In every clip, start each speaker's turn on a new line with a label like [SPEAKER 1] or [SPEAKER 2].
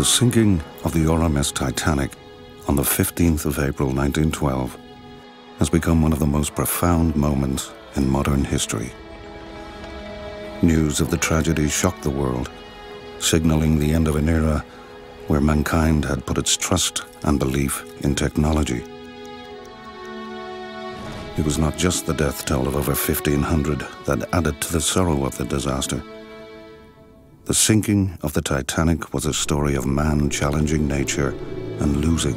[SPEAKER 1] The sinking of the RMS Titanic on the 15th of April 1912 has become one of the most profound moments in modern history. News of the tragedy shocked the world, signaling the end of an era where mankind had put its trust and belief in technology. It was not just the death toll of over 1,500 that added to the sorrow of the disaster. The sinking of the Titanic was a story of man challenging nature and losing.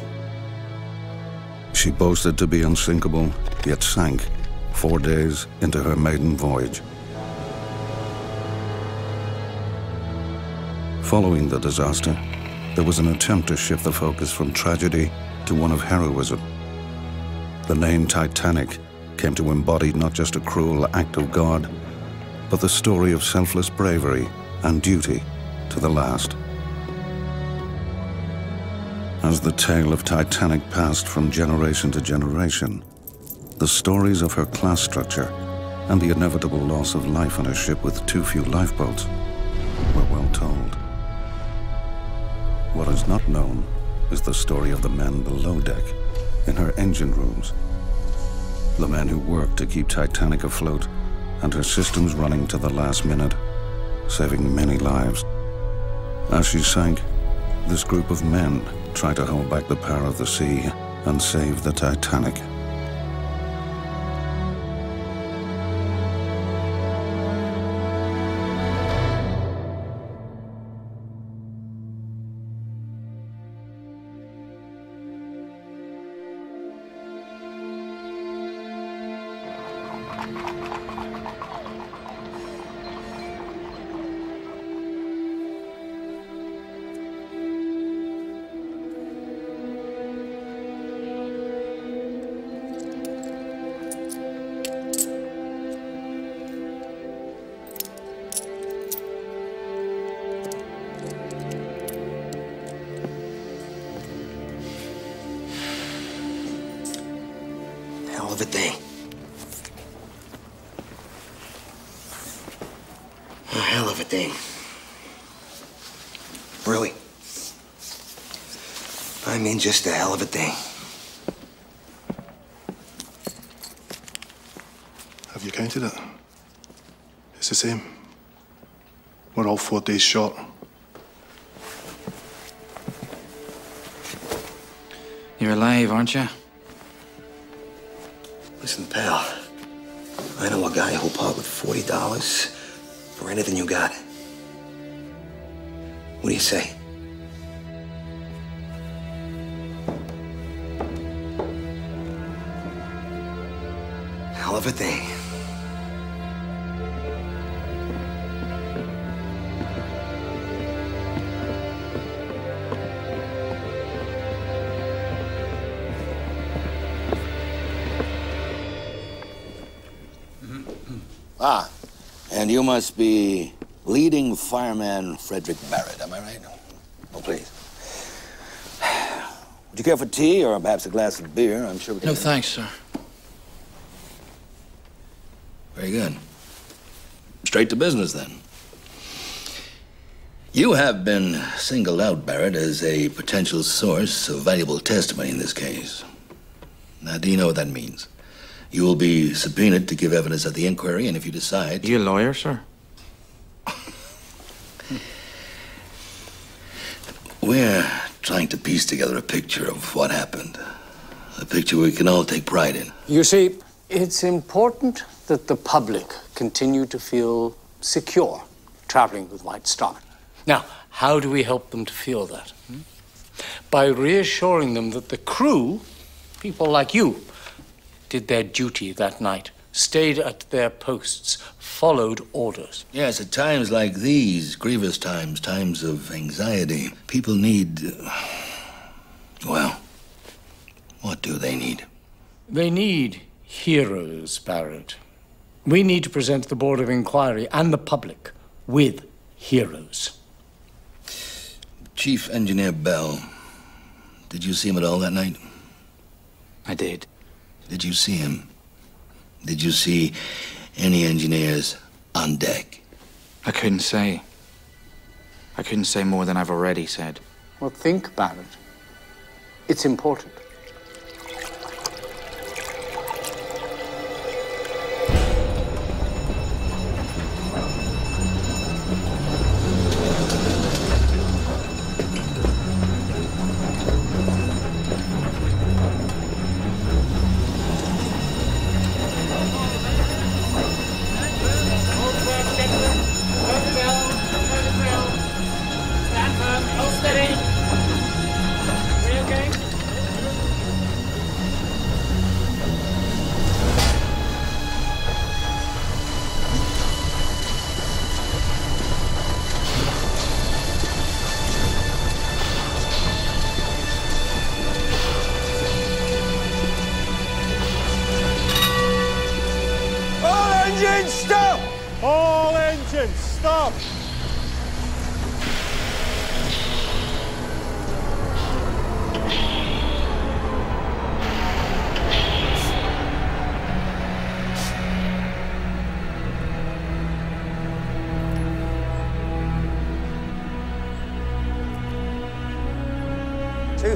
[SPEAKER 1] She boasted to be unsinkable, yet sank four days into her maiden voyage. Following the disaster, there was an attempt to shift the focus from tragedy to one of heroism. The name Titanic came to embody not just a cruel act of God, but the story of selfless bravery and duty to the last. As the tale of Titanic passed from generation to generation, the stories of her class structure and the inevitable loss of life on a ship with too few lifeboats were well told. What is not known is the story of the men below deck, in her engine rooms. The men who worked to keep Titanic afloat and her systems running to the last minute, saving many lives. As she sank, this group of men tried to hold back the power of the sea and save the Titanic.
[SPEAKER 2] Really. I mean, just a hell of a thing.
[SPEAKER 3] Have you counted it? It's the same. We're all four days short.
[SPEAKER 4] You're alive, aren't you?
[SPEAKER 2] Listen, pal. I know a guy who'll part with forty dollars for anything you got. What do you say? Hell of a day.
[SPEAKER 5] Ah, and you must be leading fireman Frederick Barrett, am I right? Oh, please. Would you care for tea or perhaps a glass of beer? I'm sure we can.
[SPEAKER 4] No, thanks, sir.
[SPEAKER 5] Very good. Straight to business, then. You have been singled out, Barrett, as a potential source of valuable testimony in this case. Now, do you know what that means? You will be subpoenaed to give evidence at the inquiry, and if you decide.
[SPEAKER 4] You a lawyer, sir?
[SPEAKER 5] We're trying to piece together a picture of what happened. A picture we can all take pride in.
[SPEAKER 6] You see, it's important that the public continue to feel secure traveling with White Star. Now, how do we help them to feel that? hmm? By reassuring them that the crew, people like you, did their duty that night, stayed at their posts, followed orders.
[SPEAKER 5] Yes, at times like these, grievous times, times of anxiety, people need. Well, what do they need?
[SPEAKER 6] They need heroes, Barrett. We need to present the Board of Inquiry and the public with heroes.
[SPEAKER 5] Chief Engineer Bell. Did you see him at all that night?
[SPEAKER 4] I did.
[SPEAKER 5] Did you see him? Did you see any engineers on deck?
[SPEAKER 4] I couldn't say. I couldn't say more than I've already said.
[SPEAKER 7] Well, think about it. It's important.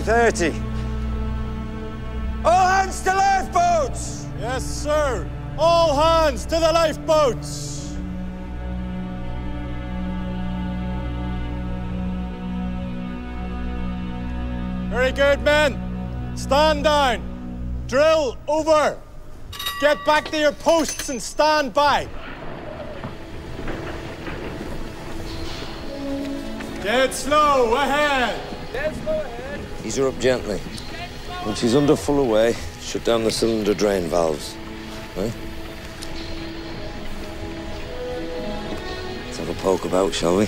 [SPEAKER 8] 30.
[SPEAKER 9] All
[SPEAKER 8] hands to lifeboats!
[SPEAKER 9] Yes, sir. All hands to the lifeboats! Very good, men. Stand down. Drill over. Get back to your posts and stand by. Dead slow ahead. Dead slow ahead.
[SPEAKER 8] Ease her up gently. When she's under full away, shut down the cylinder drain valves. Let's have a poke about, shall we?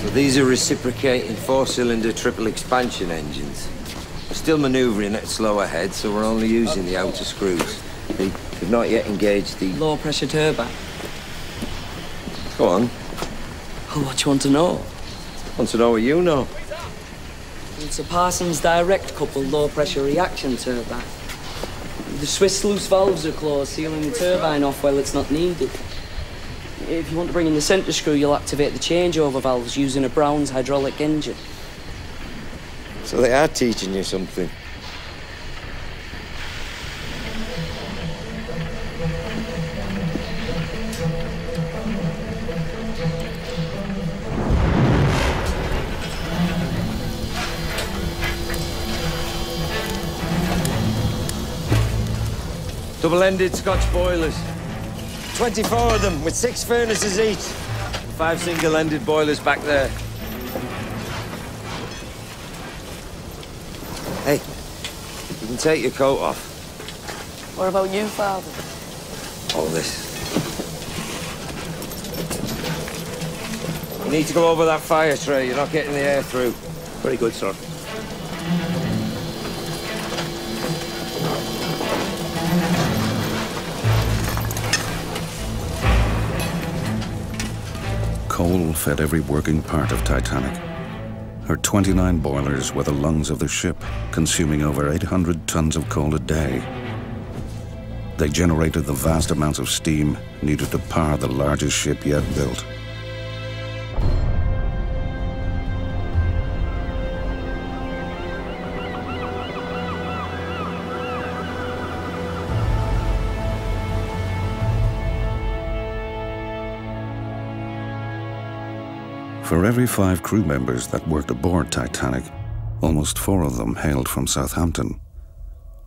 [SPEAKER 8] So these are reciprocating four-cylinder triple expansion engines. We're still manoeuvring at slower head, so we're only using the outer screws. They- We've not yet engaged the...
[SPEAKER 10] Low pressure turbine.
[SPEAKER 8] Go on.
[SPEAKER 10] Well, what you want to know?
[SPEAKER 8] Want to know what you know?
[SPEAKER 10] It's a Parsons direct coupled low pressure reaction turbine. The Swiss sluice valves are closed, sealing the turbine off while it's not needed. If you want to bring in the centre screw, you'll activate the changeover valves using a Brown's hydraulic engine.
[SPEAKER 8] So they are teaching you something. Double-ended Scotch boilers. 24 of them, with six furnaces each. Five single-ended boilers back there. Hey, you can take your coat off.
[SPEAKER 10] What about you, Father?
[SPEAKER 8] All this. You need to go over that fire tray. You're not getting the air through.
[SPEAKER 11] Very good, sir.
[SPEAKER 1] Coal fed every working part of Titanic. Her 29 boilers were the lungs of the ship, consuming over 800 tons of coal a day. They generated the vast amounts of steam needed to power the largest ship yet built. For every five crew members that worked aboard Titanic, almost four of them hailed from Southampton.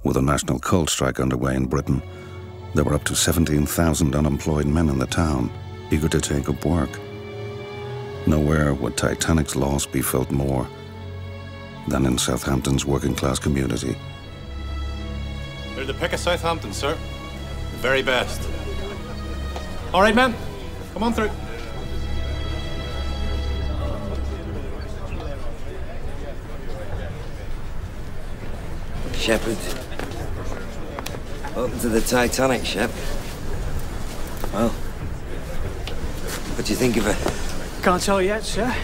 [SPEAKER 1] With a national coal strike underway in Britain, there were up to 17,000 unemployed men in the town, eager to take up work. Nowhere would Titanic's loss be felt more than in Southampton's working class community.
[SPEAKER 9] They're the pick of Southampton, sir. The very best. All right, men. Come on through.
[SPEAKER 8] Shepherd. Welcome to the Titanic, Shep. Well, what do you think of her?
[SPEAKER 12] Can't tell yet, sir.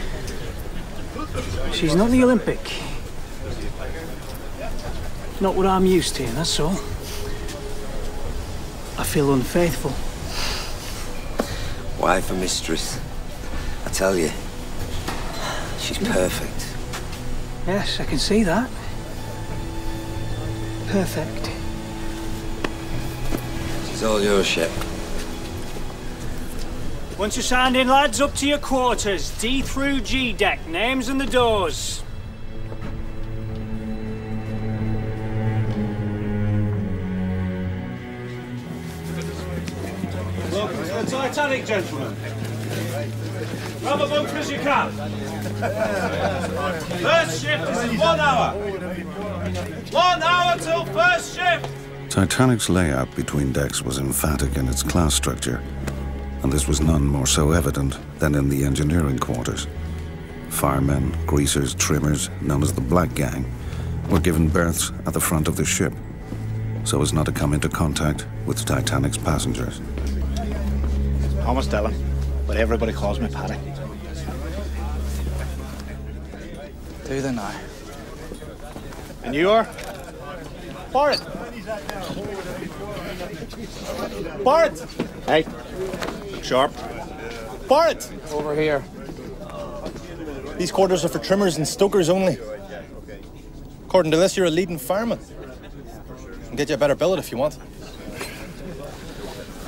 [SPEAKER 12] She's not the Olympic. Not what I'm used to, that's all. I feel unfaithful.
[SPEAKER 8] Wife and mistress. I tell you, she's perfect.
[SPEAKER 12] Yes, I can see that. Perfect.
[SPEAKER 8] She's all your ship.
[SPEAKER 12] Once you're signed in, lads, up to your quarters. D through G deck, names and the doors.
[SPEAKER 13] Welcome to the Titanic, gentlemen. Grab a bunker as you can. First shift is in one hour. One hour till first shift.
[SPEAKER 1] Titanic's layout between decks was emphatic in its class structure, and this was none more so evident than in the engineering quarters. Firemen, greasers, trimmers, known as the Black Gang, were given berths at the front of the ship, so as not to come into contact with Titanic's passengers.
[SPEAKER 14] Thomas Dillon, but everybody calls me Paddy.
[SPEAKER 11] Do they now?
[SPEAKER 14] And you are?
[SPEAKER 9] Bart! Bart!
[SPEAKER 14] Hey, sharp.
[SPEAKER 9] Bart!
[SPEAKER 14] Over here.
[SPEAKER 9] These quarters are for trimmers and stokers only. According to this, you're a leading fireman. Can get you a better billet if you want.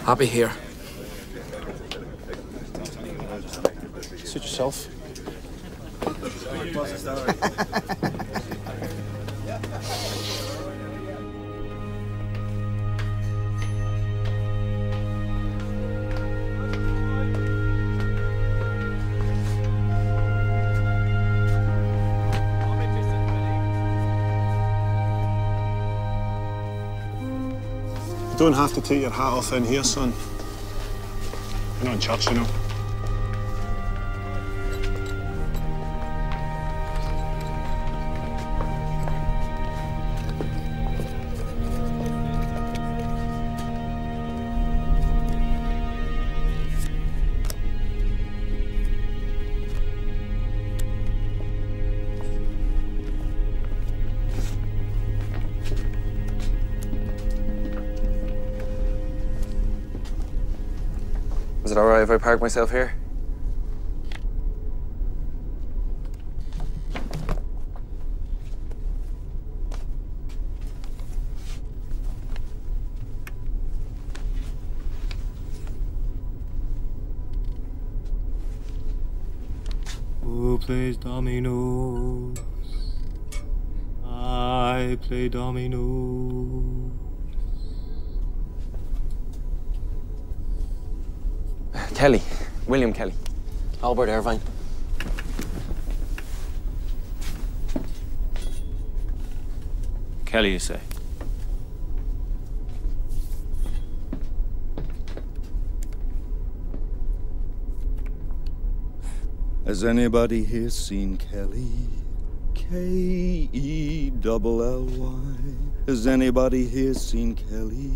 [SPEAKER 11] Happy here.
[SPEAKER 9] Suit yourself.
[SPEAKER 3] You don't have to take your hat off in here, son. You're not in church, you know.
[SPEAKER 15] If I park myself here? Kelly. William Kelly.
[SPEAKER 2] Albert Irvine.
[SPEAKER 16] Kelly, you say?
[SPEAKER 17] Has anybody here seen Kelly? K E double L Y. Has anybody here seen Kelly?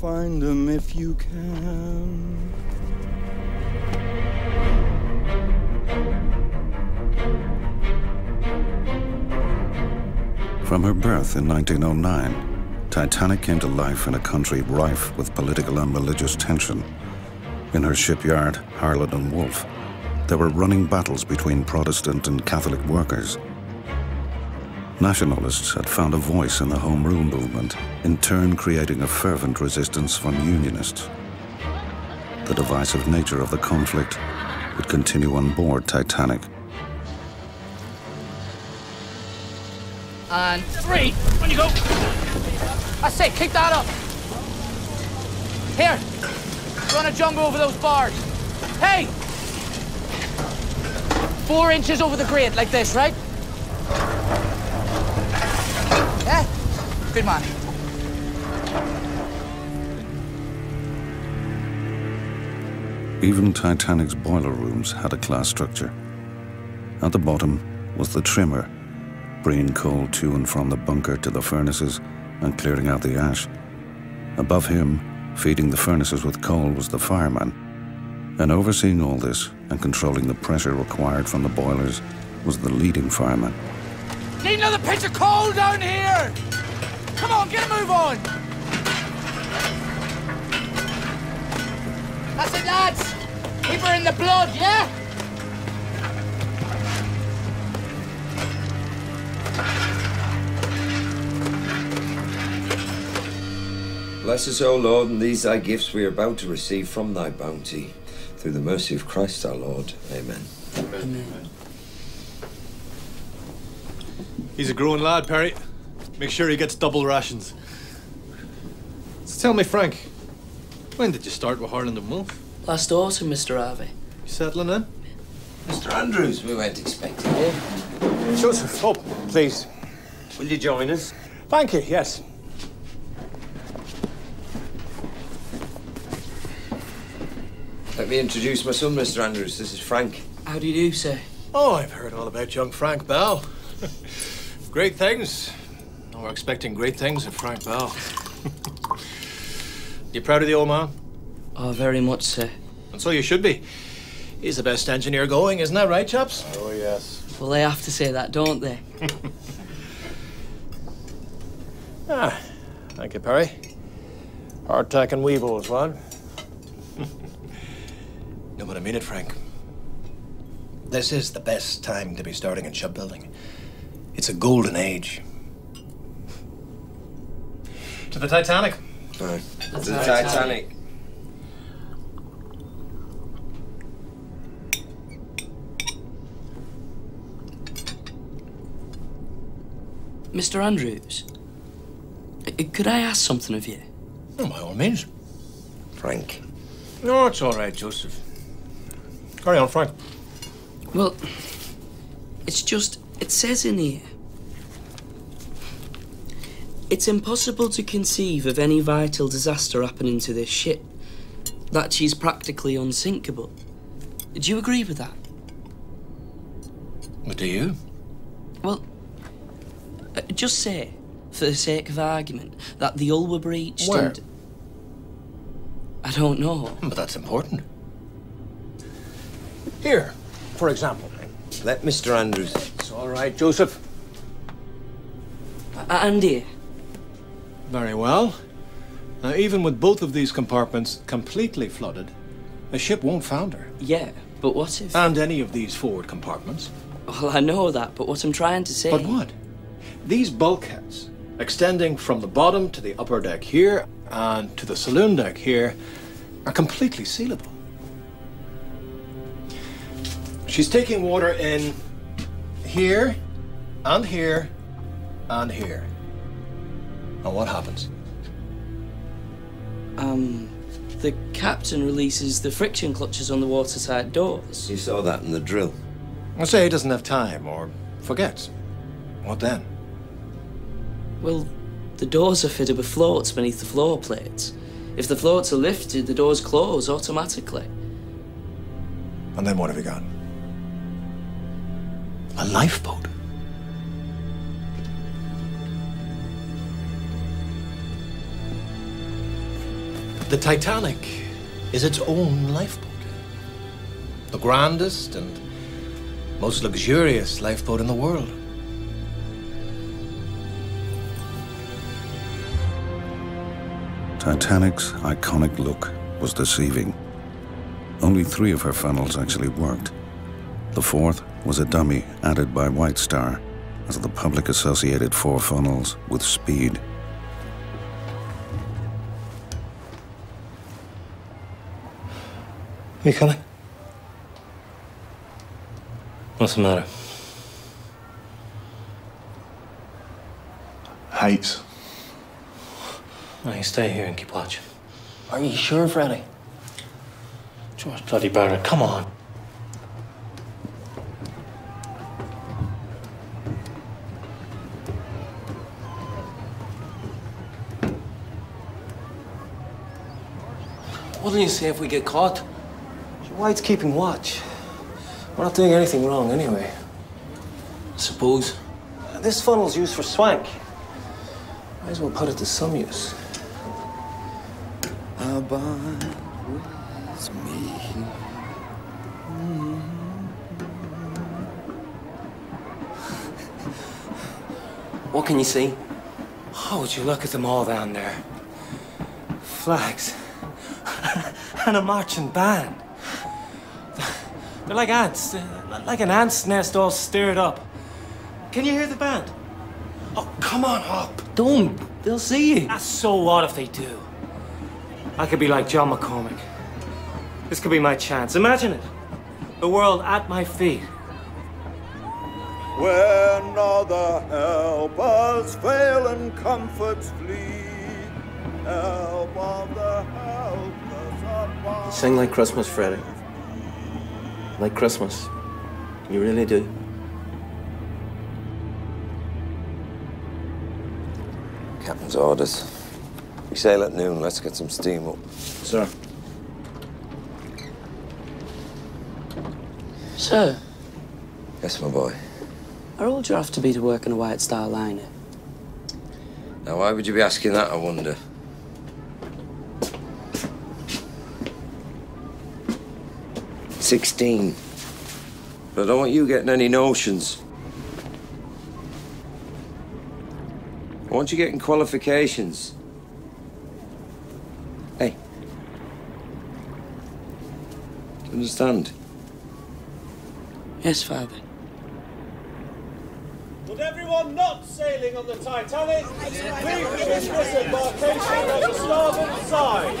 [SPEAKER 17] Find him if you can.
[SPEAKER 1] From her birth in 1909, Titanic came to life in a country rife with political and religious tension. In her shipyard, Harland and Wolff, there were running battles between Protestant and Catholic workers. Nationalists had found a voice in the Home Rule movement, in turn creating a fervent resistance from Unionists. The divisive nature of the conflict would continue on board Titanic.
[SPEAKER 6] And three, when you go. I say, kick that up. Here, run a jump over those bars. Hey! Four inches over the grade, like this, right? Yeah? Good man.
[SPEAKER 1] Even Titanic's boiler rooms had a class structure. At the bottom was the trimmer, bringing coal to and from the bunker to the furnaces and clearing out the ash. Above him, feeding the furnaces with coal, was the fireman. And overseeing all this and controlling the pressure required from the boilers was the leading fireman.
[SPEAKER 6] Need another pitch of coal down here! Come on, get a move on! That's it, lads! Keep her in the blood, yeah?
[SPEAKER 8] Bless us, O Lord, and these thy gifts we are about to receive from thy bounty. Through the mercy of Christ our Lord. Amen.
[SPEAKER 10] Amen.
[SPEAKER 9] He's a growing lad, Perry. Make sure he gets double rations. So tell me, Frank, when did you start with Harland and Wolff?
[SPEAKER 10] Last autumn, Mr. Harvey.
[SPEAKER 9] You settling in?
[SPEAKER 8] Mr. Andrews, we weren't expecting you.
[SPEAKER 9] Joseph, oh, please.
[SPEAKER 8] Will you join us?
[SPEAKER 9] Thank you, yes.
[SPEAKER 8] Let me introduce my son, Mr. Andrews. This is Frank.
[SPEAKER 10] How do you do, sir?
[SPEAKER 9] Oh, I've heard all about young Frank Bell. great things. Oh, we're expecting great things of Frank Bell. you proud of the old man?
[SPEAKER 10] Oh, very much, sir.
[SPEAKER 9] And so you should be. He's the best engineer going, isn't that right, chaps?
[SPEAKER 3] Oh, yes.
[SPEAKER 10] Well, they have to say that, don't they?
[SPEAKER 9] ah, thank you, Perry. Hardtack and weevils, what? no, but I mean it, Frank. This is the best time to be starting in shipbuilding. It's a golden age. To the Titanic.
[SPEAKER 8] Right. The, the Titanic.
[SPEAKER 10] Mr. Andrews, uh, could I ask something of you?
[SPEAKER 9] Oh, by all means.
[SPEAKER 8] Frank.
[SPEAKER 9] No, it's all right, Joseph. Carry on, Frank.
[SPEAKER 10] Well, it's just, it says in here. It's impossible to conceive of any vital disaster happening to this ship. That she's practically unsinkable. Do you agree with that?
[SPEAKER 9] What do you?
[SPEAKER 10] Well, uh, just say, for the sake of argument, that the hull were breached
[SPEAKER 9] Where?
[SPEAKER 10] and... I don't know.
[SPEAKER 9] But that's important. Here, for example.
[SPEAKER 8] Let Mr. Andrews.
[SPEAKER 9] It's all right, Joseph.
[SPEAKER 10] Uh, and here.
[SPEAKER 9] Very well. Now, even with both of these compartments completely flooded, a ship won't founder.
[SPEAKER 10] Yeah, but what if...
[SPEAKER 9] And any of these forward compartments.
[SPEAKER 10] Well, I know that, but what I'm trying to say...
[SPEAKER 9] But what? These bulkheads, extending from the bottom to the upper deck here and to the saloon deck here, are completely sealable. She's taking water in here, and here, and here. And what happens?
[SPEAKER 10] Um, the captain releases the friction clutches on the watertight doors.
[SPEAKER 8] You saw that in the drill.
[SPEAKER 9] I say he doesn't have time or forgets. What then?
[SPEAKER 10] Well, the doors are fitted with floats beneath the floor plates. If the floats are lifted, the doors close automatically.
[SPEAKER 9] And then what have you got? A lifeboat. The Titanic is its own lifeboat. The grandest and most luxurious lifeboat in the world.
[SPEAKER 1] Titanic's iconic look was deceiving. Only three of her funnels actually worked. The fourth was a dummy added by White Star as the public associated four funnels with speed.
[SPEAKER 9] You coming? What's the matter?
[SPEAKER 3] Heights.
[SPEAKER 9] No, you stay here and keep watching.
[SPEAKER 7] Are you sure, Freddy?
[SPEAKER 9] George bloody Barrett, come on.
[SPEAKER 7] What do you say if we get caught? White's keeping watch. We're not doing anything wrong anyway. I suppose. This funnel's used for swank. Might as well put it to some use.
[SPEAKER 17] Abide with me.
[SPEAKER 18] What can you see?
[SPEAKER 19] Oh, would you look at them all down there? Flags. and a marching band. They're like ants. They're like an ant's nest all stirred up. Can you hear the band? Oh, come on up.
[SPEAKER 18] Don't. They'll see you.
[SPEAKER 19] Ah, so what if they do? I could be like John McCormack. This could be my chance. Imagine it. The world at my feet.
[SPEAKER 17] When other helpers fail and comforts flee, help of the helpless.
[SPEAKER 18] Sing like Christmas, Freddie. Like Christmas. You really do.
[SPEAKER 8] Captain's orders. We sail at noon. Let's get some steam up.
[SPEAKER 18] Sir.
[SPEAKER 10] Sir,
[SPEAKER 8] Yes, my boy.
[SPEAKER 10] how old do you have to be to work on a White Star liner?
[SPEAKER 8] Now, why would you be asking that, I wonder? Sixteen. But I don't want you getting any notions. I want you getting qualifications. Hey. Do you understand?
[SPEAKER 10] Yes, Father.
[SPEAKER 13] Would everyone not sailing on the Titanic please dismiss embarkation on the starboard side?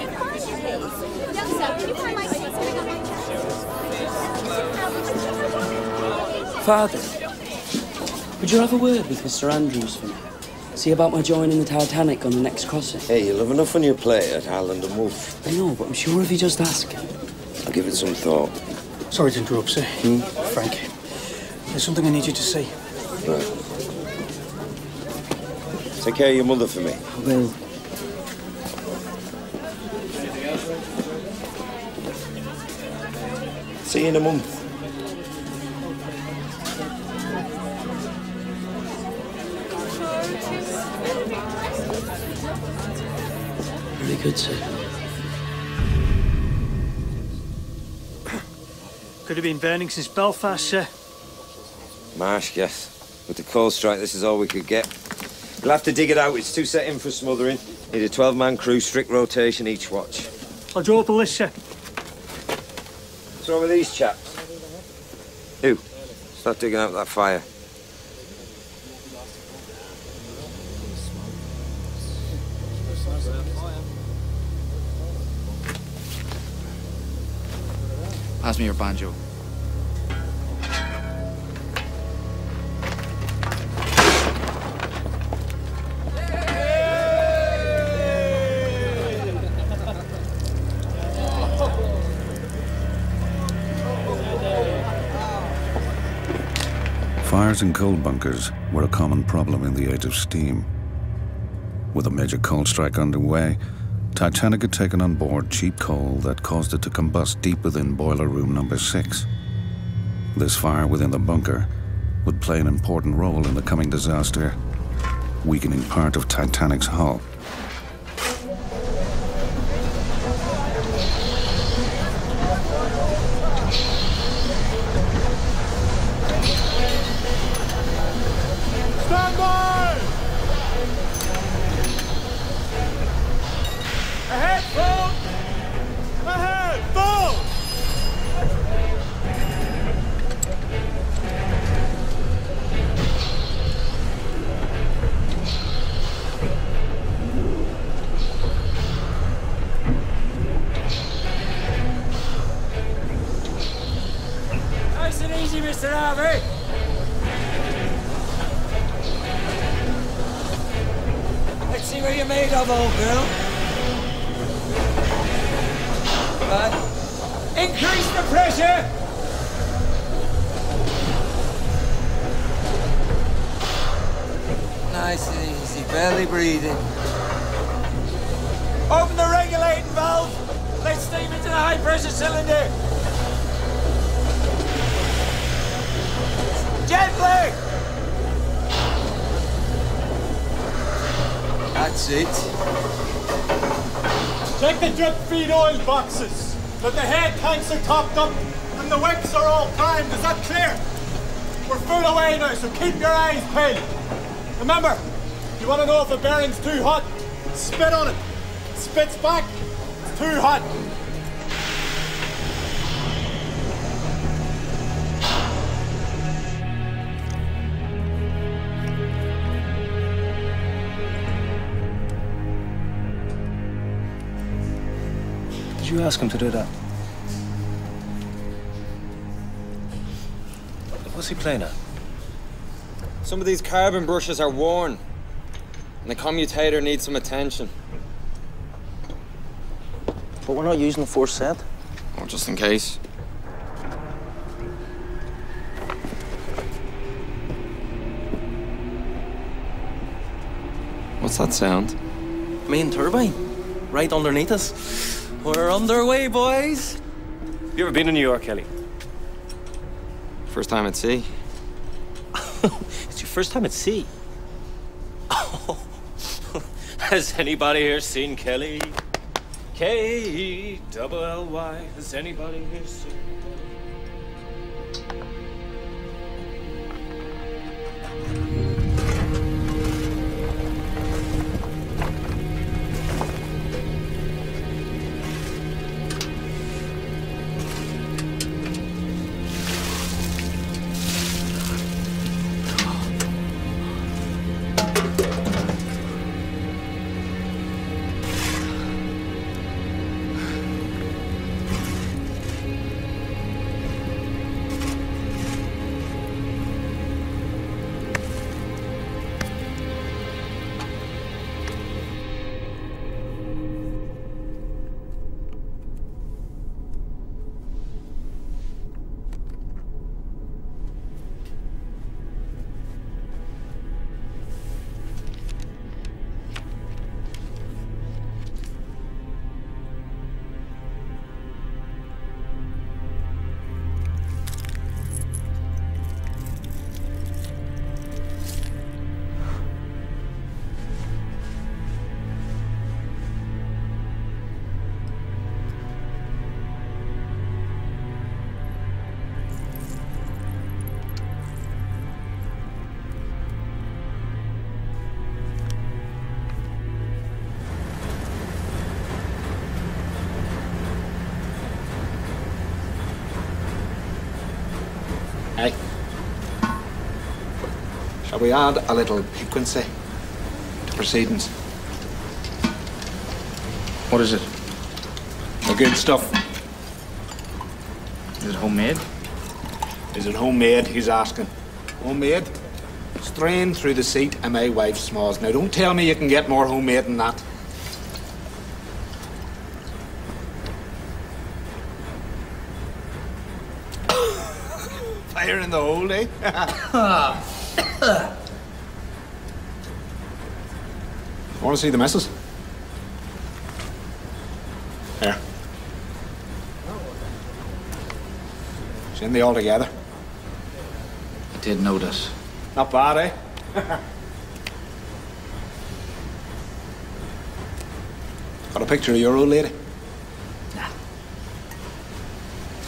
[SPEAKER 10] Father, would you have a word with Mr. Andrews for me? See about my joining the Titanic on the next crossing.
[SPEAKER 8] Hey, you'll have enough on your plate at Harland and Wolff.
[SPEAKER 10] I know, but I'm sure if you just ask him.
[SPEAKER 8] I'll give it some thought.
[SPEAKER 12] Sorry to interrupt, sir. Hmm? Frank, there's something I need you to say.
[SPEAKER 8] Right. Take care of your mother for me.
[SPEAKER 10] I will.
[SPEAKER 8] See you in a month.
[SPEAKER 10] Very good, sir.
[SPEAKER 20] Could have been burning since Belfast, sir.
[SPEAKER 8] Marsh, yes. With the coal strike, this is all we could get. We'll have to dig it out. It's too set in for smothering. Need a 12-man crew, strict rotation each watch.
[SPEAKER 20] I'll draw up a list, sir.
[SPEAKER 8] What's wrong with these chaps? Who? Start digging out that fire.
[SPEAKER 4] Me your banjo.
[SPEAKER 1] Fires in coal bunkers were a common problem in the age of steam. With a major coal strike underway, Titanic had taken on board cheap coal that caused it to combust deep within boiler room number six. This fire within the bunker would play an important role in the coming disaster, weakening part of Titanic's hull.
[SPEAKER 21] You
[SPEAKER 7] ask him to do that?
[SPEAKER 18] What's he playing at?
[SPEAKER 15] Some of these carbon brushes are worn, and the commutator needs some attention.
[SPEAKER 7] But we're not using the force set.
[SPEAKER 15] Well, just in case. What's that sound?
[SPEAKER 18] Main turbine. Right underneath us. We're underway, boys. You ever been to New York, Kelly?
[SPEAKER 15] First time at sea.
[SPEAKER 18] It's your first time at sea. Has anybody here seen Kelly? K E double L Y. Has anybody here seen?
[SPEAKER 14] We add a little piquancy to proceedings? What is it? The good stuff.
[SPEAKER 4] Is it homemade?
[SPEAKER 14] Is it homemade? He's asking. Homemade? Strain through the seat and my wife's smalls. Now, don't tell me you can get more homemade than that. Fire in the hole, eh? Want to see the messes? Here. She's in the all together.
[SPEAKER 4] I did notice.
[SPEAKER 14] Not bad, eh? Got a picture of your old lady?
[SPEAKER 4] Nah.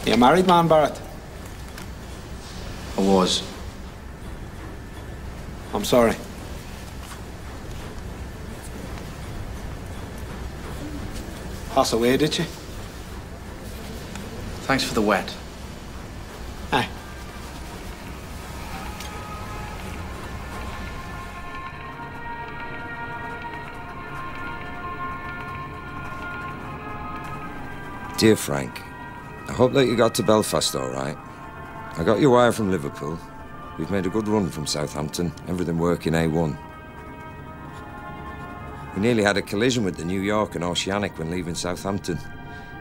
[SPEAKER 14] You a married man, Barrett?
[SPEAKER 4] I was.
[SPEAKER 14] I'm sorry. Pass away, did you?
[SPEAKER 4] Thanks for the wet.
[SPEAKER 14] Aye.
[SPEAKER 8] Dear Frank, I hope that you got to Belfast all right. I got your wire from Liverpool. We've made a good run from Southampton, everything working A1. We nearly had a collision with the New York and Oceanic when leaving Southampton.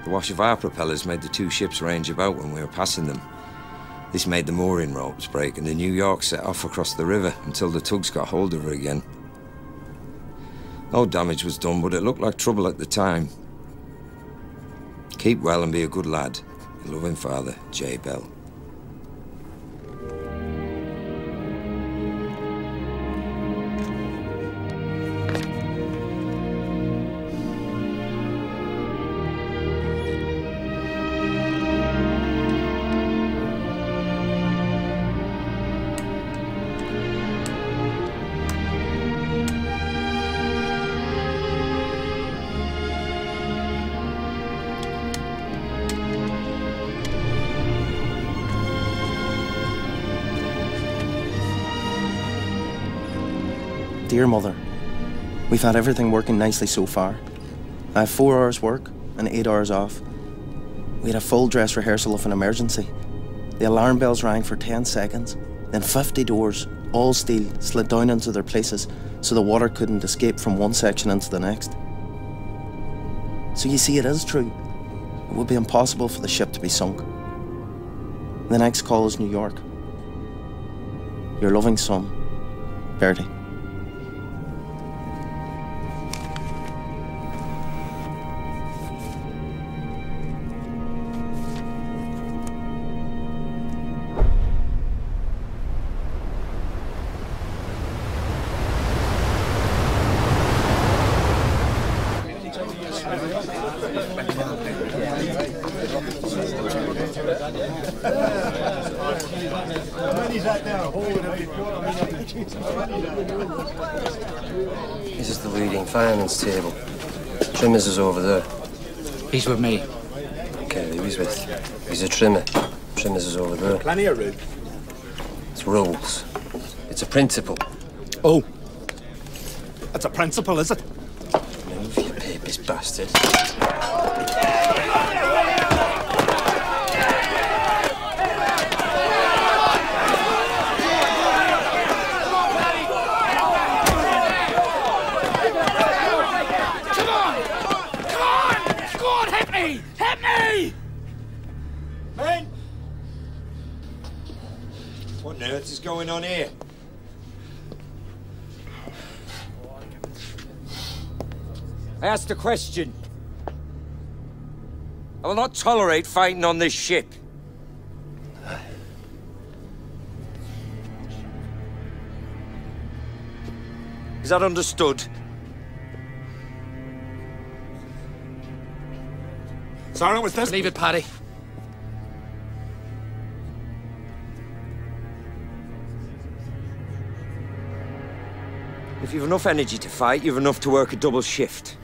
[SPEAKER 8] The wash of our propellers made the two ships range about when we were passing them. This made the mooring ropes break and the New York set off across the river until the tugs got hold of her again. No damage was done, but it looked like trouble at the time. Keep well and be a good lad. Your loving father, J. Bell.
[SPEAKER 18] We've had everything working nicely so far. I have four hours work and eight hours off. We had a full dress rehearsal of an emergency. The alarm bells rang for 10 seconds. Then 50 doors, all steel, slid down into their places so the water couldn't escape from one section into the next. So you see, it is true. It would be impossible for the ship to be sunk. The next call is New York. Your loving son, Bertie.
[SPEAKER 22] Trimmers is over there.
[SPEAKER 15] He's with me.
[SPEAKER 22] Okay, who he's with? He's a trimmer. Trimmers is over there.
[SPEAKER 14] Plenty of room.
[SPEAKER 22] It's rules. It's a principle.
[SPEAKER 14] Oh. That's a principle, is it?
[SPEAKER 22] Move, you papist bastard.
[SPEAKER 8] Asked a question. I will not tolerate fighting on this ship. Is that understood?
[SPEAKER 14] Sorry, was this?
[SPEAKER 15] Leave it, Paddy.
[SPEAKER 8] If you've enough energy to fight, you've enough to work a double shift.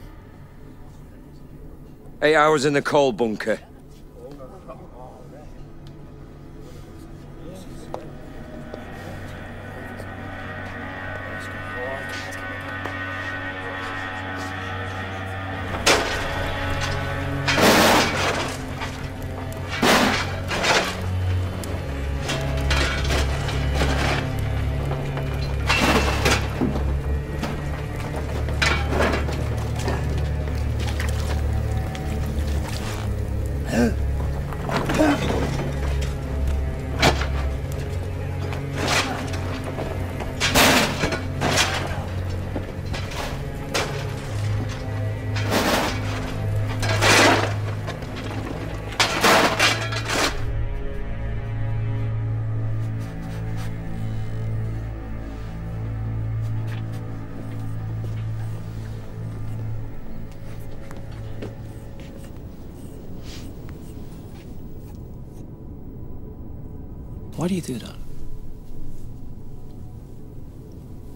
[SPEAKER 8] Eight hours in the coal bunker.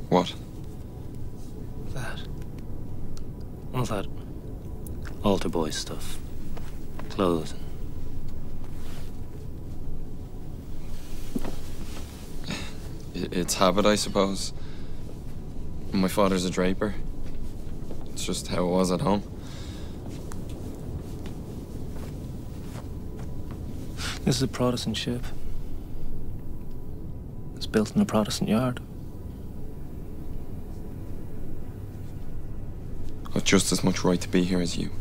[SPEAKER 15] What?
[SPEAKER 11] That. All that altar boy stuff. Clothes.
[SPEAKER 15] It's habit, I suppose. My father's a draper. It's just how it was at home.
[SPEAKER 11] This is a Protestant ship. It's built in a Protestant yard.
[SPEAKER 15] I've just as much right to be here as you.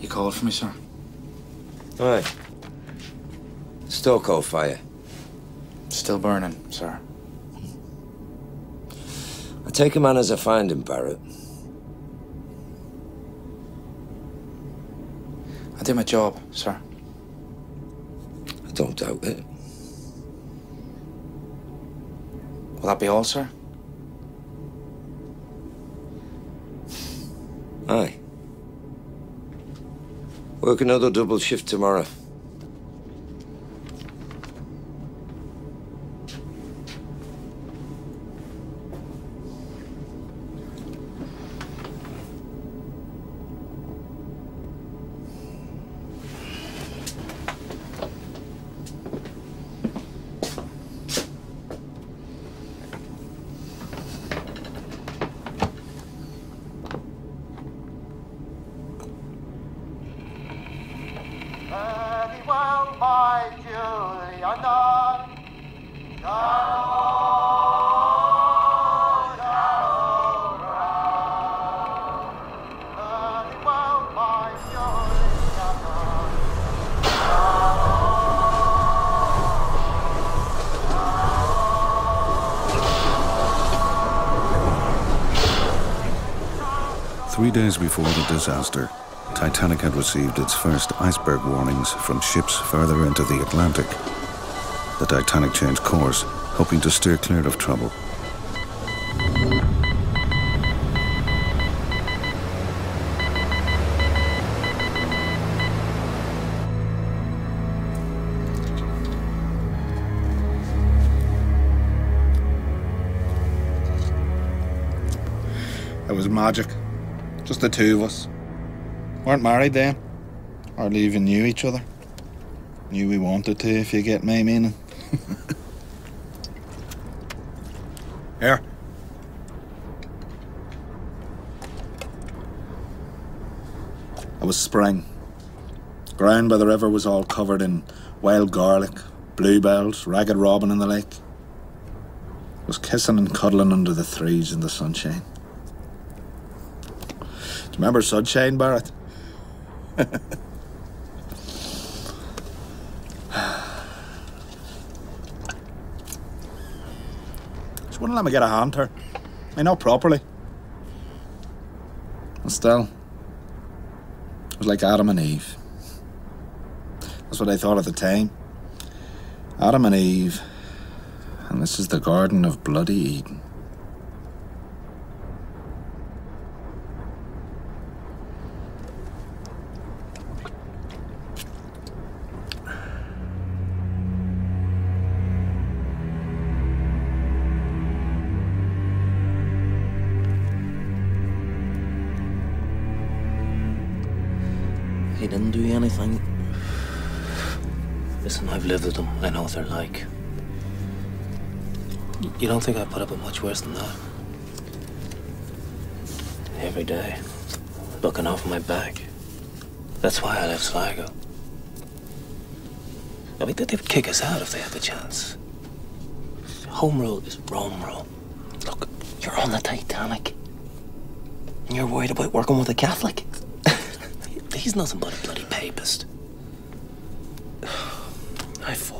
[SPEAKER 15] You called for me, sir?
[SPEAKER 8] Aye. Stoke fire.
[SPEAKER 15] Still burning, sir.
[SPEAKER 8] I take a man as I find him, Barrett.
[SPEAKER 15] I did my job, sir.
[SPEAKER 8] I don't doubt it.
[SPEAKER 15] Will that be all, sir?
[SPEAKER 8] Aye. Work another double shift tomorrow.
[SPEAKER 1] Disaster, Titanic had received its first iceberg warnings from ships further into the Atlantic. The Titanic changed course, hoping to steer clear of trouble.
[SPEAKER 14] It was magic. Just the two of us. Weren't married then. Hardly even knew each other. Knew we wanted to, if you get my meaning. Here. It was spring. Ground by the river was all covered in wild garlic, bluebells, ragged robin in the lake. Was kissing and cuddling under the trees in the sunshine. Remember sunshine, Barrett? She wouldn't let me get a hand her. I mean, not properly. Still, it was like Adam and Eve. That's what I thought at the time. Adam and Eve, and this is the Garden of Bloody Eden.
[SPEAKER 11] Know like. You don't think I put up with much worse than that? Every day, looking over my back. That's why I left Sligo. I mean, they they would kick us out if they had the chance. Home rule is Rome rule. Look, you're on the Titanic. And you're worried about working with a Catholic? He's nothing but a bloody papist. I fold.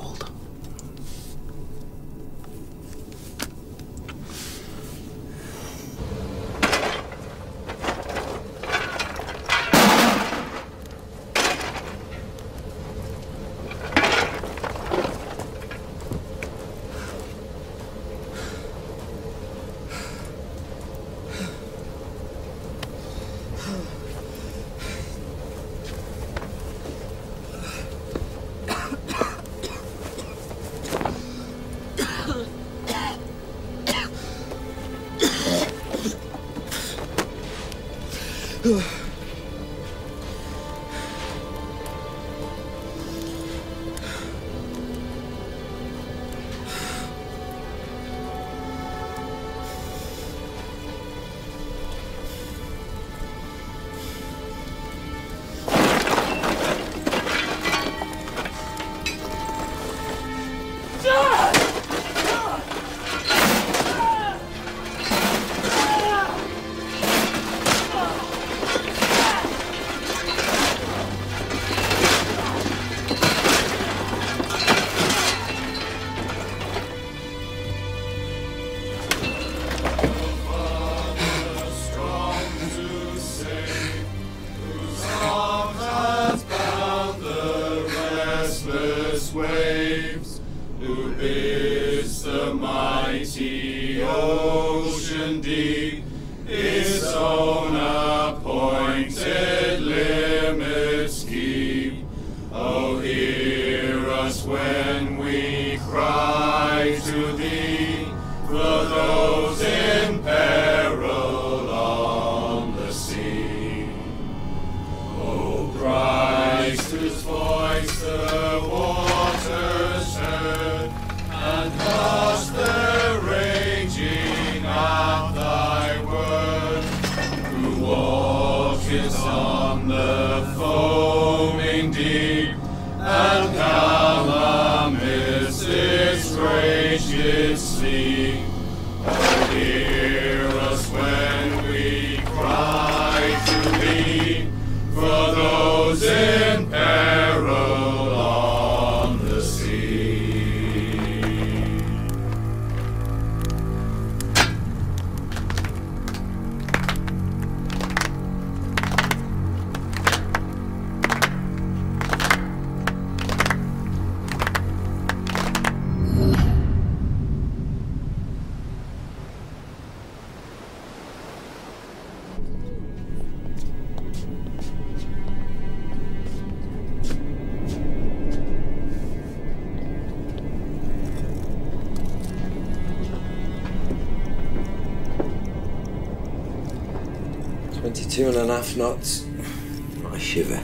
[SPEAKER 8] Twenty-two and a half knots. Not a shiver.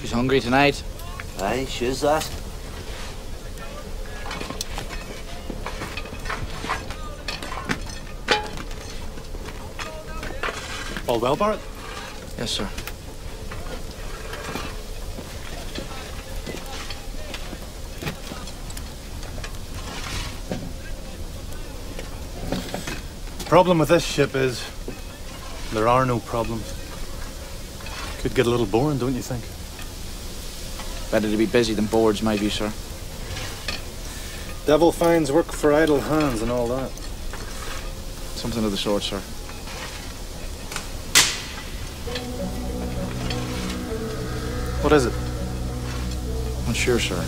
[SPEAKER 6] She's hungry tonight.
[SPEAKER 8] Aye, she's that.
[SPEAKER 3] All well, Barrett?
[SPEAKER 6] Yes, sir.
[SPEAKER 3] The problem with this ship is there are no problems. Could get a little boring, don't you think?
[SPEAKER 6] Better to be busy than bored, view, sir.
[SPEAKER 3] Devil finds work for idle hands and all that.
[SPEAKER 6] Something of the sort, sir.
[SPEAKER 3] What is it?
[SPEAKER 6] Not sure, sir.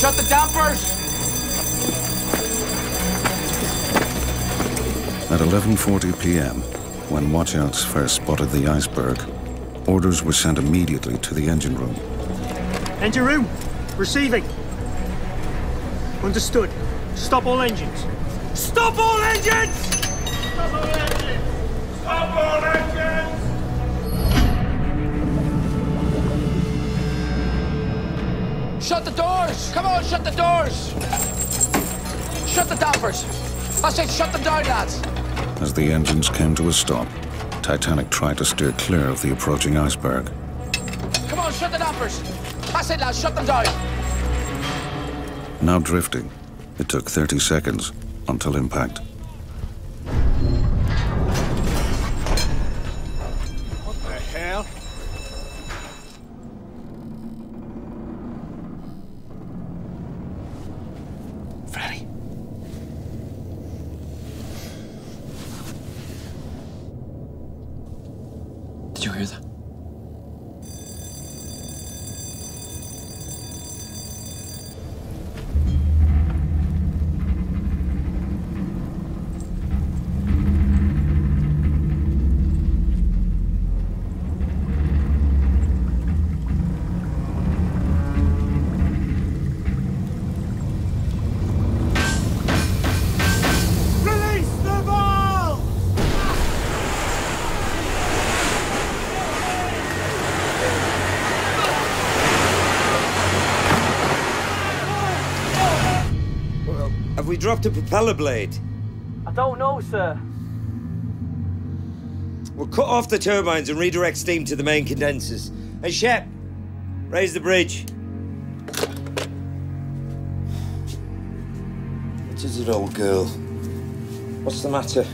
[SPEAKER 6] Shut the dampers!
[SPEAKER 1] At 11:40 p.m., when watchouts first spotted the iceberg, orders were sent immediately to the engine room.
[SPEAKER 12] Engine room, receiving. Understood. Stop all engines. Stop all engines! Stop all engines! Stop all engines!
[SPEAKER 6] Shut the doors! Come on, shut the doors! Shut the dampers! I said shut them down, lads!
[SPEAKER 1] As the engines came to a stop, Titanic tried to steer clear of the approaching iceberg.
[SPEAKER 6] Come on, shut the dampers! I said, lads, shut them down!
[SPEAKER 1] Now drifting, it took 30 seconds until impact.
[SPEAKER 8] Dropped a propeller blade?
[SPEAKER 10] I don't know, sir.
[SPEAKER 8] We'll cut off the turbines and redirect steam to the main condensers. Hey, Shep, raise the bridge. What is it, old girl? What's the matter?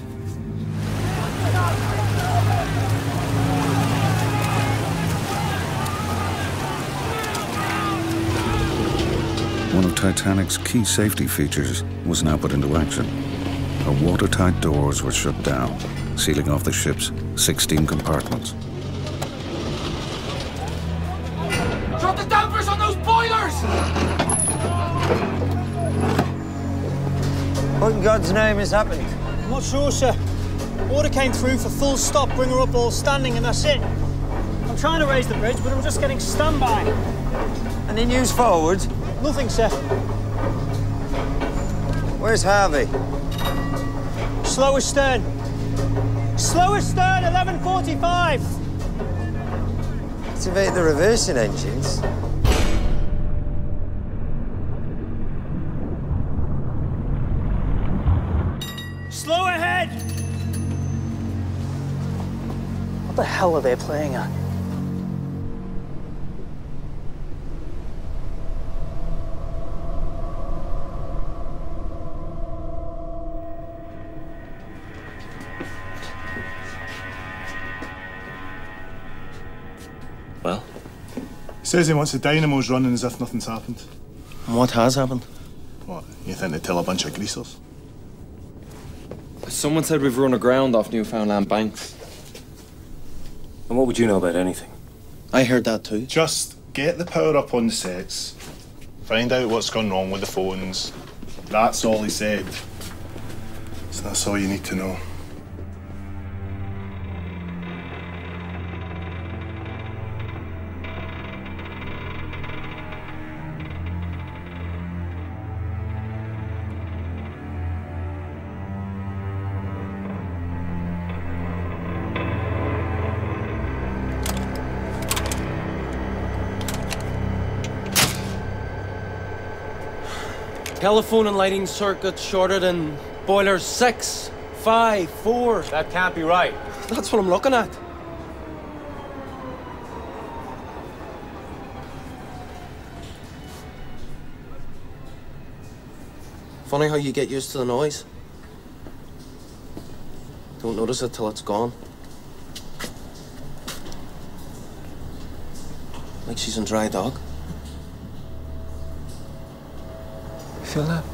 [SPEAKER 1] One of Titanic's key safety features was now put into action. Her watertight doors were shut down, sealing off the ship's 16 compartments.
[SPEAKER 6] Shut the dampers on those boilers!
[SPEAKER 8] What in God's name has happened?
[SPEAKER 12] I'm not sure, sir. Water came through for full stop, bring her up all standing, and that's it. I'm trying to raise the bridge, but I'm just getting standby.
[SPEAKER 8] Any news forward?
[SPEAKER 12] Nothing, sir.
[SPEAKER 8] Where's Harvey?
[SPEAKER 12] Slow astern. Slow astern, 1145.
[SPEAKER 8] Activate the reversing engines.
[SPEAKER 12] Slow ahead.
[SPEAKER 4] What the hell are they playing at?
[SPEAKER 3] Says he wants the dynamos running as if nothing's happened.
[SPEAKER 18] And what has happened?
[SPEAKER 3] What? You think they tell a bunch of greasers?
[SPEAKER 15] Someone said we've run aground off Newfoundland banks.
[SPEAKER 9] And what would you know about anything?
[SPEAKER 18] I heard that too.
[SPEAKER 3] Just get the power up on the sets, find out what's gone wrong with the phones. That's all he said. So that's all you need to know.
[SPEAKER 9] Telephone and lighting circuit shorter than boiler six, five, four. That can't be right.
[SPEAKER 18] That's what I'm looking at. Funny how you get used to the noise. Don't notice it till it's gone. Like she's in dry dock.
[SPEAKER 9] Feel that?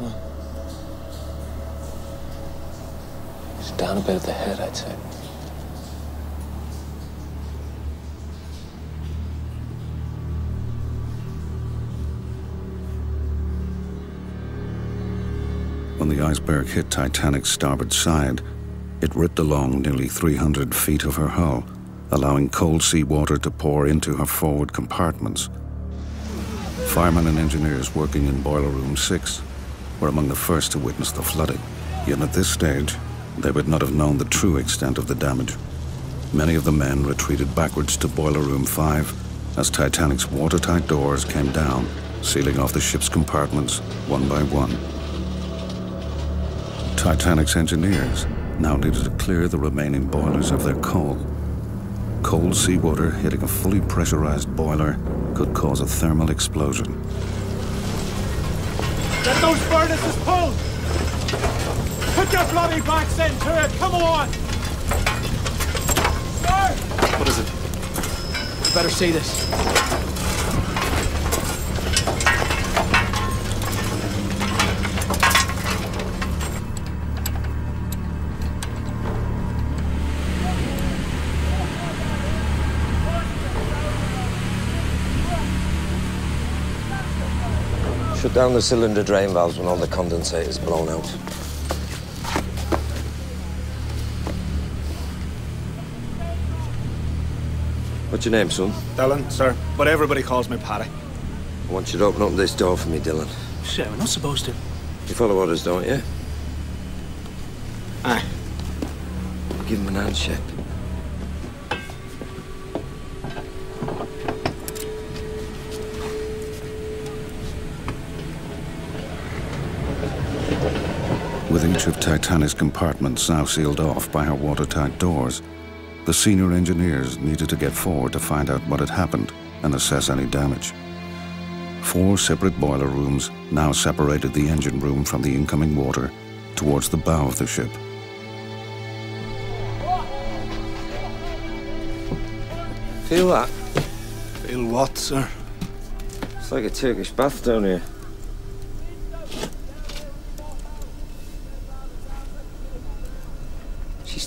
[SPEAKER 18] What?
[SPEAKER 9] It's down a bit at the head, I'd say.
[SPEAKER 1] When the iceberg hit Titanic's starboard side, it ripped along nearly 300 feet of her hull, allowing cold sea water to pour into her forward compartments. Firemen and engineers working in Boiler Room 6 were among the first to witness the flooding. Yet at this stage, they would not have known the true extent of the damage. Many of the men retreated backwards to Boiler Room 5 as Titanic's watertight doors came down, sealing off the ship's compartments one by one. Titanic's engineers now needed to clear the remaining boilers of their coal. Cold seawater hitting a fully pressurized boiler could cause a thermal explosion.
[SPEAKER 13] Get those furnaces pulled! Put your bloody backs into it! Come on! Sir!
[SPEAKER 4] What is it? You better see this.
[SPEAKER 8] Shut down the cylinder drain valves when all the condensator's blown out. What's your name, son?
[SPEAKER 14] Dylan, sir. But everybody calls me Paddy.
[SPEAKER 8] I want you to open up this door for me, Dylan.
[SPEAKER 4] Shit, we're not supposed to.
[SPEAKER 8] You follow orders, don't you?
[SPEAKER 14] Aye.
[SPEAKER 8] Give him an handshake.
[SPEAKER 1] With each of Titanic's compartments now sealed off by her watertight doors, the senior engineers needed to get forward to find out what had happened and assess any damage. Four separate boiler rooms now separated the engine room from the incoming water towards the bow of the ship.
[SPEAKER 8] Feel that?
[SPEAKER 14] Feel what, sir?
[SPEAKER 8] It's like a Turkish bath down here.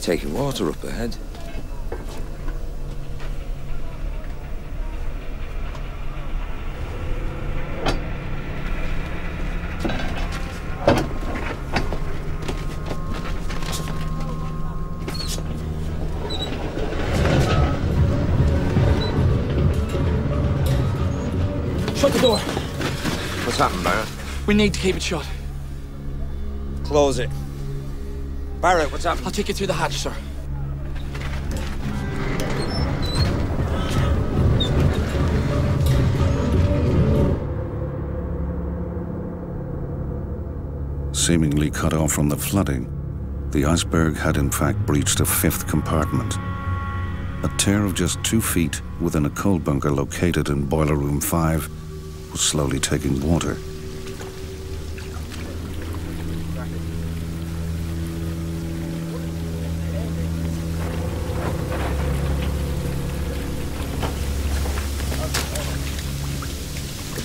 [SPEAKER 8] Taking water up ahead.
[SPEAKER 4] Shut the door.
[SPEAKER 8] What's happened, Barrett?
[SPEAKER 4] We need to keep it shut.
[SPEAKER 8] Close it. Barrett, what's up?
[SPEAKER 9] I'll take you through the hatch, sir.
[SPEAKER 1] Seemingly cut off from the flooding, the iceberg had in fact breached a fifth compartment. A tear of just two feet within a coal bunker located in Boiler Room 5 was slowly taking water.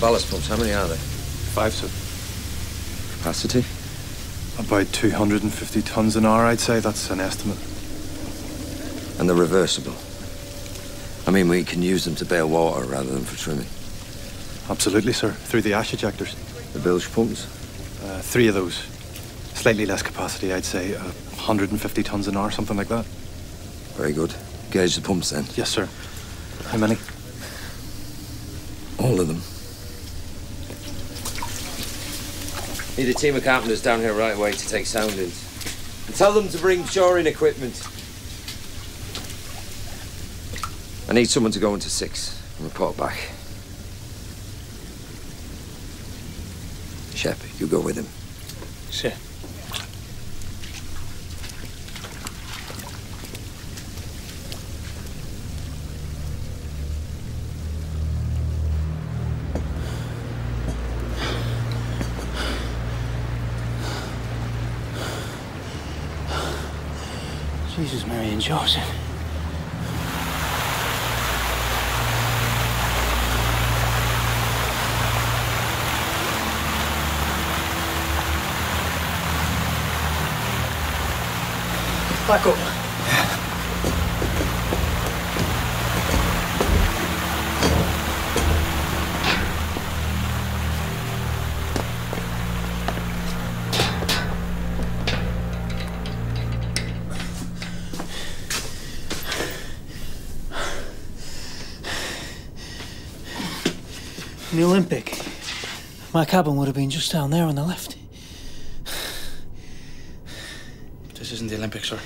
[SPEAKER 8] Ballast pumps, how many are there?
[SPEAKER 3] Five, sir.
[SPEAKER 8] Capacity?
[SPEAKER 3] About 250 tons an hour, I'd say. That's an estimate.
[SPEAKER 8] And they're reversible. I mean, we can use them to bear water rather than for trimming.
[SPEAKER 3] Absolutely, sir. Through the ash ejectors.
[SPEAKER 8] The bilge pumps?
[SPEAKER 3] Uh, three of those. Slightly less capacity, I'd say. Uh, 150 tons an hour, something like that.
[SPEAKER 8] Very good. Gauge the pumps then.
[SPEAKER 3] Yes, sir. How many?
[SPEAKER 8] All of them. Need a team of carpenters down here right away to take soundings. And tell them to bring shoring equipment. I need someone to go into six and report back. Shep, you go with him.
[SPEAKER 12] Sir. And Joseph. Back up. My cabin would have been just down there on the left. This isn't the Olympics, sir.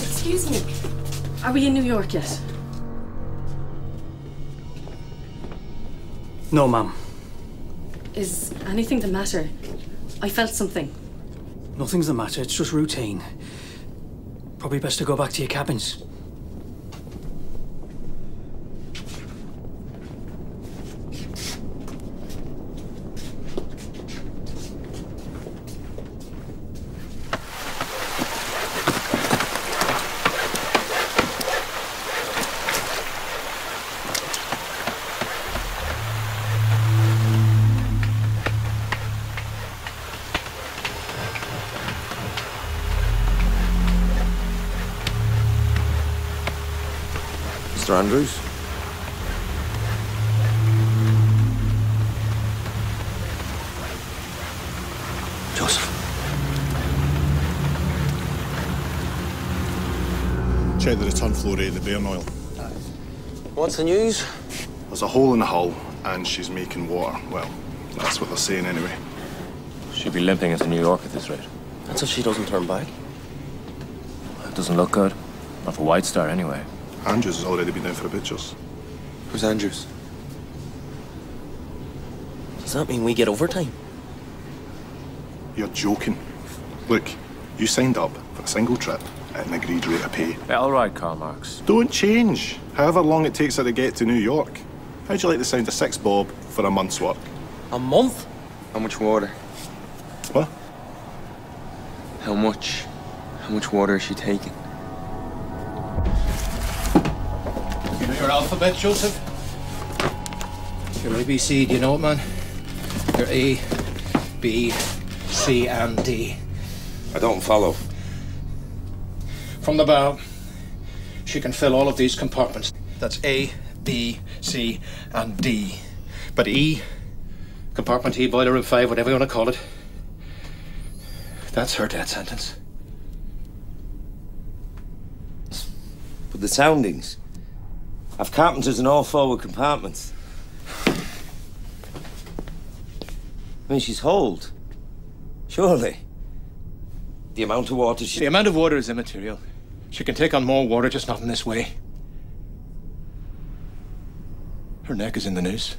[SPEAKER 23] Excuse me. Are we in New York yet?
[SPEAKER 12] No, ma'am.
[SPEAKER 23] Is anything the matter? I felt something.
[SPEAKER 12] Nothing's the matter. It's just routine. Probably best to go back to your cabins.
[SPEAKER 8] Andrews?
[SPEAKER 12] Joseph.
[SPEAKER 3] Check the return flow rate of the burn oil.
[SPEAKER 18] What's the news?
[SPEAKER 3] There's a hole in the hull, and she's making water. Well, that's what they're saying anyway.
[SPEAKER 16] She'd be limping into New York at this rate.
[SPEAKER 18] That's if she doesn't turn back.
[SPEAKER 16] It doesn't look good. Not for White Star, anyway.
[SPEAKER 3] Andrews has already been down for the butchers.
[SPEAKER 18] Who's Andrews? Does that mean we get overtime?
[SPEAKER 3] You're joking. Look, you signed up for a single trip at an agreed rate of pay.
[SPEAKER 16] Yeah, all right, Karl Marx.
[SPEAKER 3] Don't change. However long it takes her to get to New York. How'd you like the sound of six bob for a month's work?
[SPEAKER 18] A month?
[SPEAKER 15] How much water?
[SPEAKER 3] What?
[SPEAKER 15] How much? How much water is she taking?
[SPEAKER 9] Your alphabet, Joseph? Your ABC, do you know it, man? Your A, B, C, and D.
[SPEAKER 8] I don't follow.
[SPEAKER 9] From the bow, she can fill all of these compartments. That's A, B, C, and D. But E, compartment E, boiler room 5, whatever you want to call it, That's her death sentence.
[SPEAKER 8] But the soundings. I've carpenters in all forward compartments. I mean, she's holed. Surely. The amount of water she.
[SPEAKER 9] The amount of water is immaterial. She can take on more water, just not in this way. Her neck is in the noose.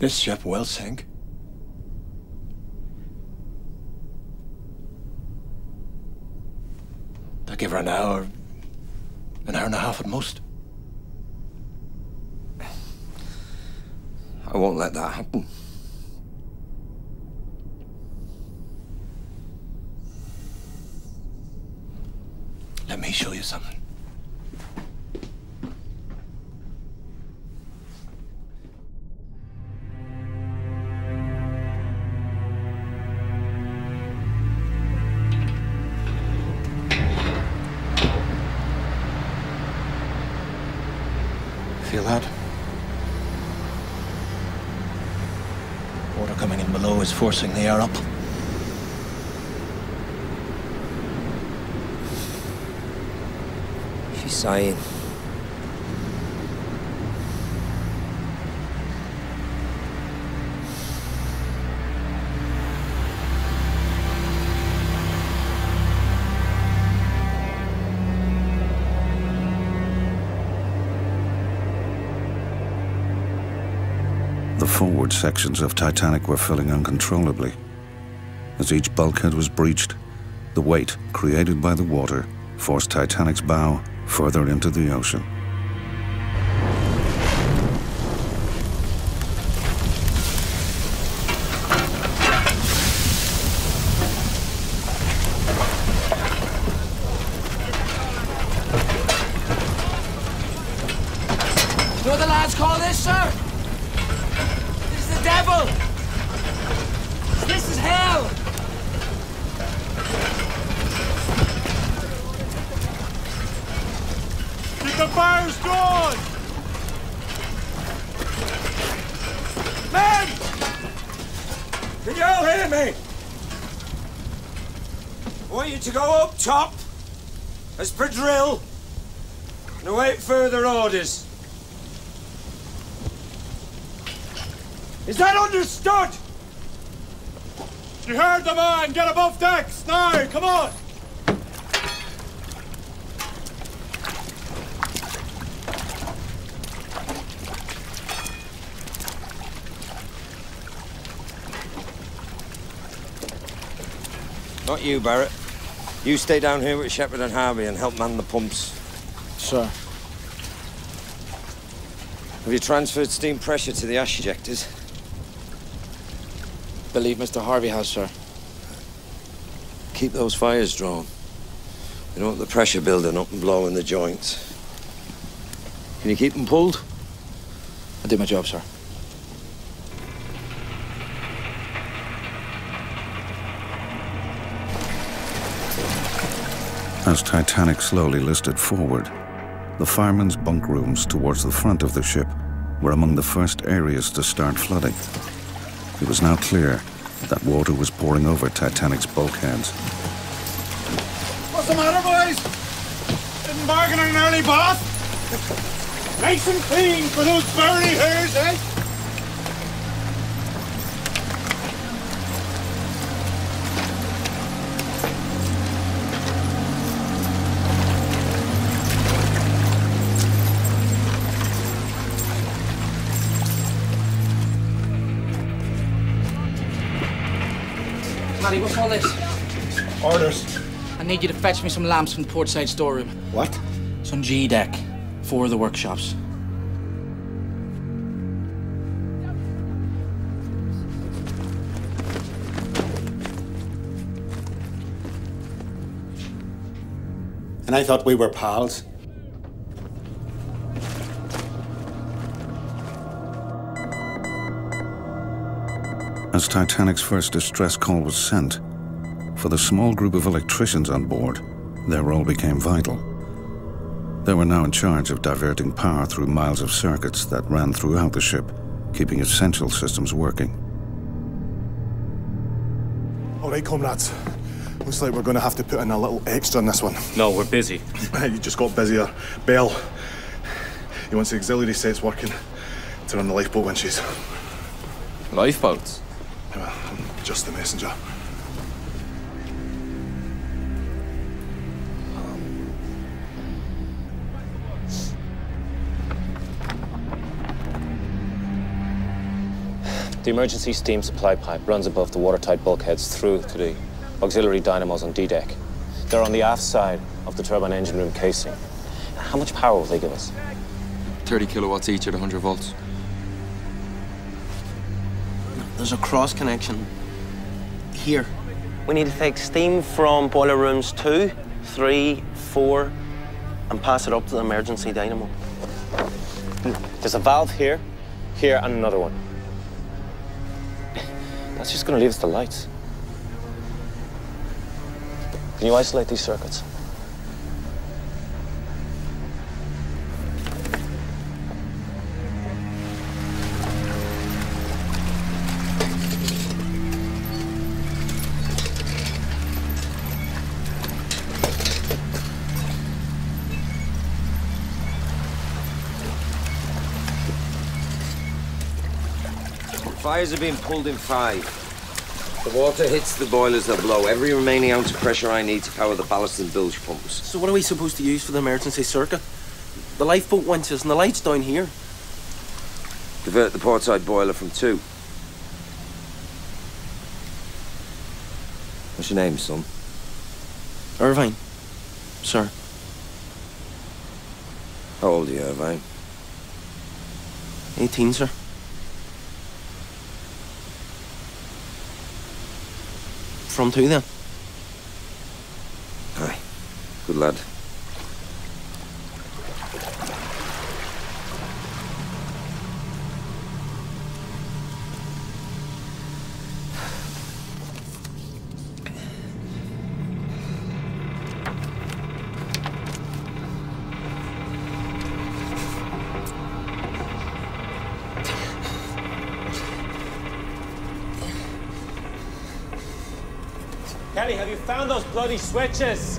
[SPEAKER 9] This ship will sink. They'll give her an hour, an hour and a half at most.
[SPEAKER 8] I won't let that happen.
[SPEAKER 9] Let me show you something. Forcing the air up.
[SPEAKER 8] She's sighing.
[SPEAKER 1] Forward sections of Titanic were filling uncontrollably. As each bulkhead was breached, the weight created by the water forced Titanic's bow further into the ocean.
[SPEAKER 6] You know what the lads call this, sir? This is the devil! This is hell!
[SPEAKER 13] Keep the fires going!
[SPEAKER 6] Men! Can you all hear me?
[SPEAKER 8] I want you to go up top, as per drill, and await further orders.
[SPEAKER 13] Is that understood? You heard the man! Get above decks! Now, come on!
[SPEAKER 8] Not you, Barrett. You stay down here with Shepherd and Harvey and help man the pumps.
[SPEAKER 4] Sir.
[SPEAKER 8] Have you transferred steam pressure to the ash ejectors?
[SPEAKER 4] Believe Mr. Harvey has, sir.
[SPEAKER 8] Keep those fires drawn. You don't want the pressure building up and blowing the joints. Can you keep them pulled?
[SPEAKER 4] I did my job, sir.
[SPEAKER 1] As Titanic slowly listed forward, the firemen's bunk rooms towards the front of the ship were among the first areas to start flooding. It was now clear that water was pouring over Titanic's bulkheads.
[SPEAKER 13] What's the matter, boys? Didn't bargain on an early bath? Nice and clean for those burly hairs, eh?
[SPEAKER 4] What's all this?
[SPEAKER 13] Orders.
[SPEAKER 4] I need you to fetch me some lamps from the portside storeroom.
[SPEAKER 13] What?
[SPEAKER 4] It's on G deck. Four of the workshops.
[SPEAKER 14] And I thought we were pals.
[SPEAKER 1] As Titanic's first distress call was sent, for the small group of electricians on board, their role became vital. They were now in charge of diverting power through miles of circuits that ran throughout the ship, keeping essential systems working.
[SPEAKER 3] All right, comrades. Looks like we're going to have to put in a little extra on this one.
[SPEAKER 24] No, we're busy.
[SPEAKER 3] you just got busier. Uh, Bell. He wants the auxiliary sets working to run the lifeboat winches.
[SPEAKER 15] Lifeboats?
[SPEAKER 3] Well, I'm just the messenger.
[SPEAKER 24] The emergency steam supply pipe runs above the watertight bulkheads through to the auxiliary dynamos on D-deck. They're on the aft side of the turbine engine room casing. How much power will they give us?
[SPEAKER 15] 30 kilowatts each at 100 volts.
[SPEAKER 18] There's a cross connection here. We need to take steam from boiler rooms two, three, four, and pass it up to the emergency dynamo.
[SPEAKER 24] There's a valve here, here, and another one. That's just going to leave us the lights. Can you isolate these circuits?
[SPEAKER 8] Fires are being pulled in five. The water hits the boilers that blow. Every remaining ounce of pressure I need to power the ballast and bilge pumps.
[SPEAKER 18] So what are we supposed to use for the emergency circuit? The lifeboat winches and the lights down here.
[SPEAKER 8] Divert the portside boiler from two. What's your name, son?
[SPEAKER 18] Ervine. Sir.
[SPEAKER 8] How old are you, Ervine?
[SPEAKER 18] 18, sir. From two, then.
[SPEAKER 8] Aye. Good lad.
[SPEAKER 25] Bloody switches?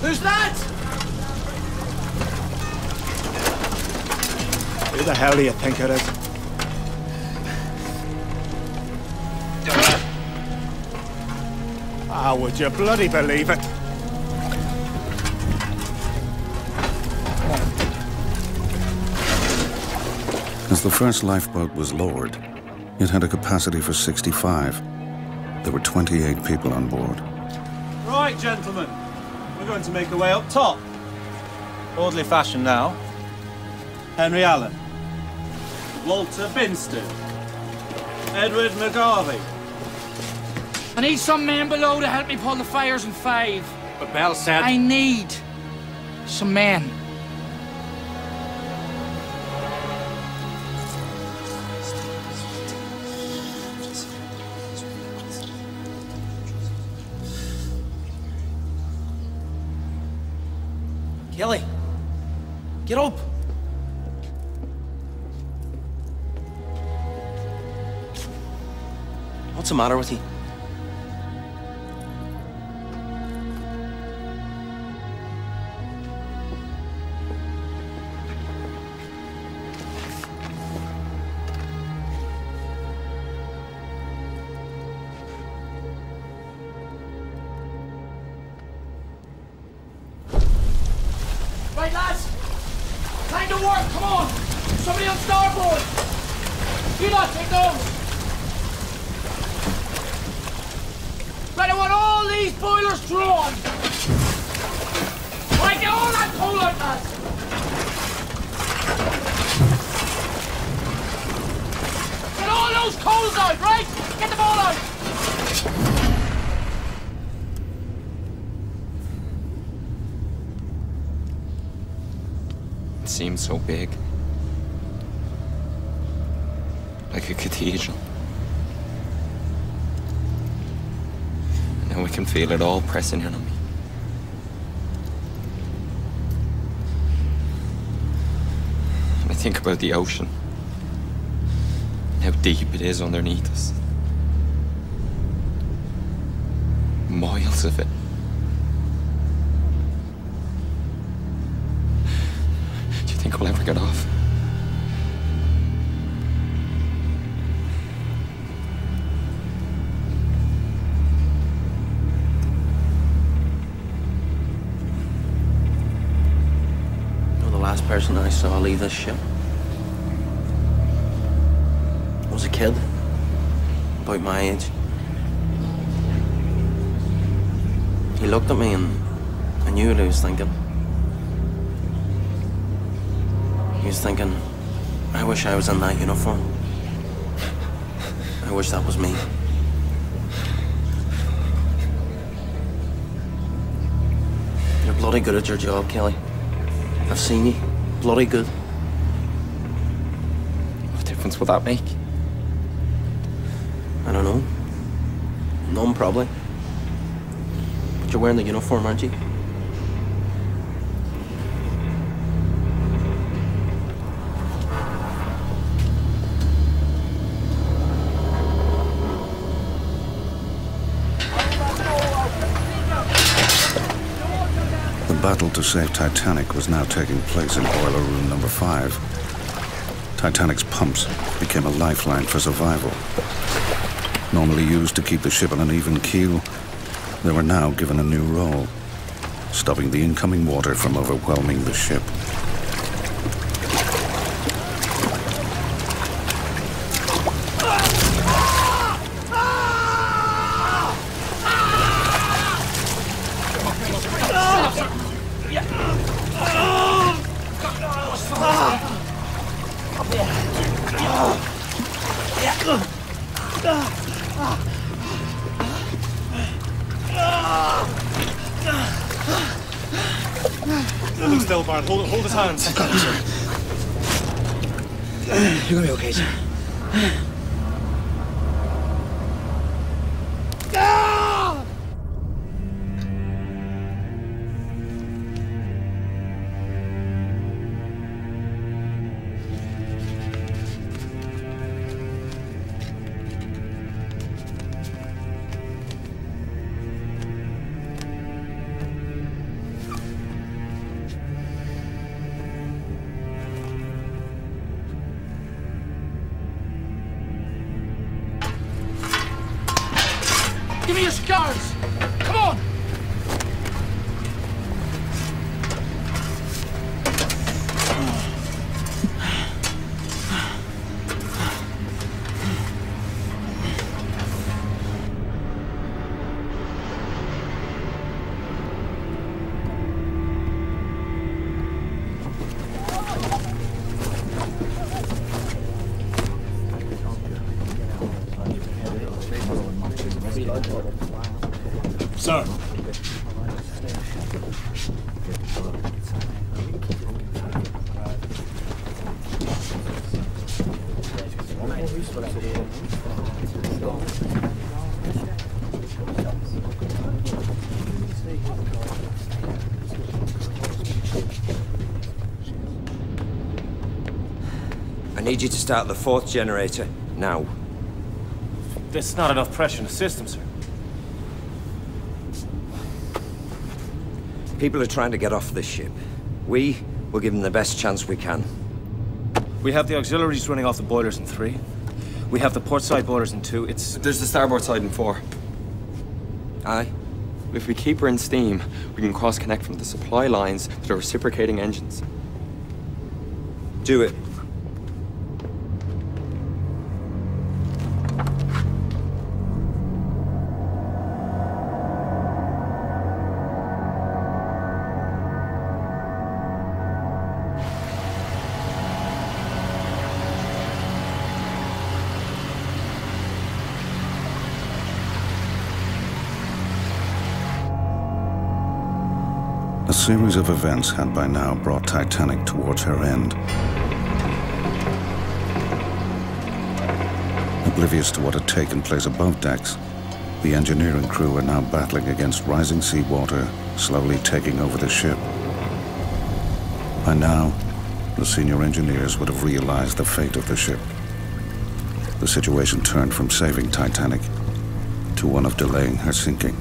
[SPEAKER 6] Who's that?
[SPEAKER 14] Who the hell do you think it is? Ah, would you bloody believe it?
[SPEAKER 1] The first lifeboat was lowered, it had a capacity for 65. There were 28 people on board.
[SPEAKER 13] Right, gentlemen. We're going to make our way up top. Orderly fashion now. Henry Allen. Walter Binston. Edward McGarvey.
[SPEAKER 4] I need some men below to help me pull the fires in five.
[SPEAKER 24] But Bell said...
[SPEAKER 4] I need some men.
[SPEAKER 18] Matter with you?
[SPEAKER 6] Right, lads. Time to work. Come on. Somebody on starboard. You lot take those. I want all these boilers drawn. Get all that out, lads. Get all those coals out, right? Get them all out.
[SPEAKER 15] It seems so big. Like a cathedral. we can feel it all pressing in on me. I think about the ocean. How deep it is underneath us. Miles of it.
[SPEAKER 18] I leave this ship. was a kid, about my age. He looked at me and I knew what he was thinking. He was thinking, I wish I was in that uniform. I wish that was me. You're bloody good at your job, Kelly. I've seen you. Bloody good.
[SPEAKER 15] What difference will that make?
[SPEAKER 18] I don't know. None, probably. But you're wearing the uniform, aren't you?
[SPEAKER 1] The battle to save Titanic was now taking place in boiler room number five. Titanic's pumps became a lifeline for survival. Normally used to keep the ship on an even keel, they were now given a new role, stopping the incoming water from overwhelming the ship.
[SPEAKER 9] His.
[SPEAKER 4] Got sir. You're gonna be okay, sir.
[SPEAKER 8] Need you to start the fourth generator now.
[SPEAKER 9] There's not enough pressure in the system, sir.
[SPEAKER 8] People are trying to get off this ship. We will give them the best chance we can.
[SPEAKER 9] We have the auxiliaries running off the boilers in three. We have the port side boilers in two. It's.
[SPEAKER 15] There's the starboard side in four.
[SPEAKER 8] Aye.
[SPEAKER 15] If we keep her in steam, we can cross-connect from the supply lines to the reciprocating engines.
[SPEAKER 8] Do it.
[SPEAKER 1] Series of events had by now brought Titanic towards her end. Oblivious to what had taken place above decks, the engineering crew were now battling against rising seawater, slowly taking over the ship. By now, the senior engineers would have realized the fate of the ship. The situation turned from saving Titanic to one of delaying her sinking.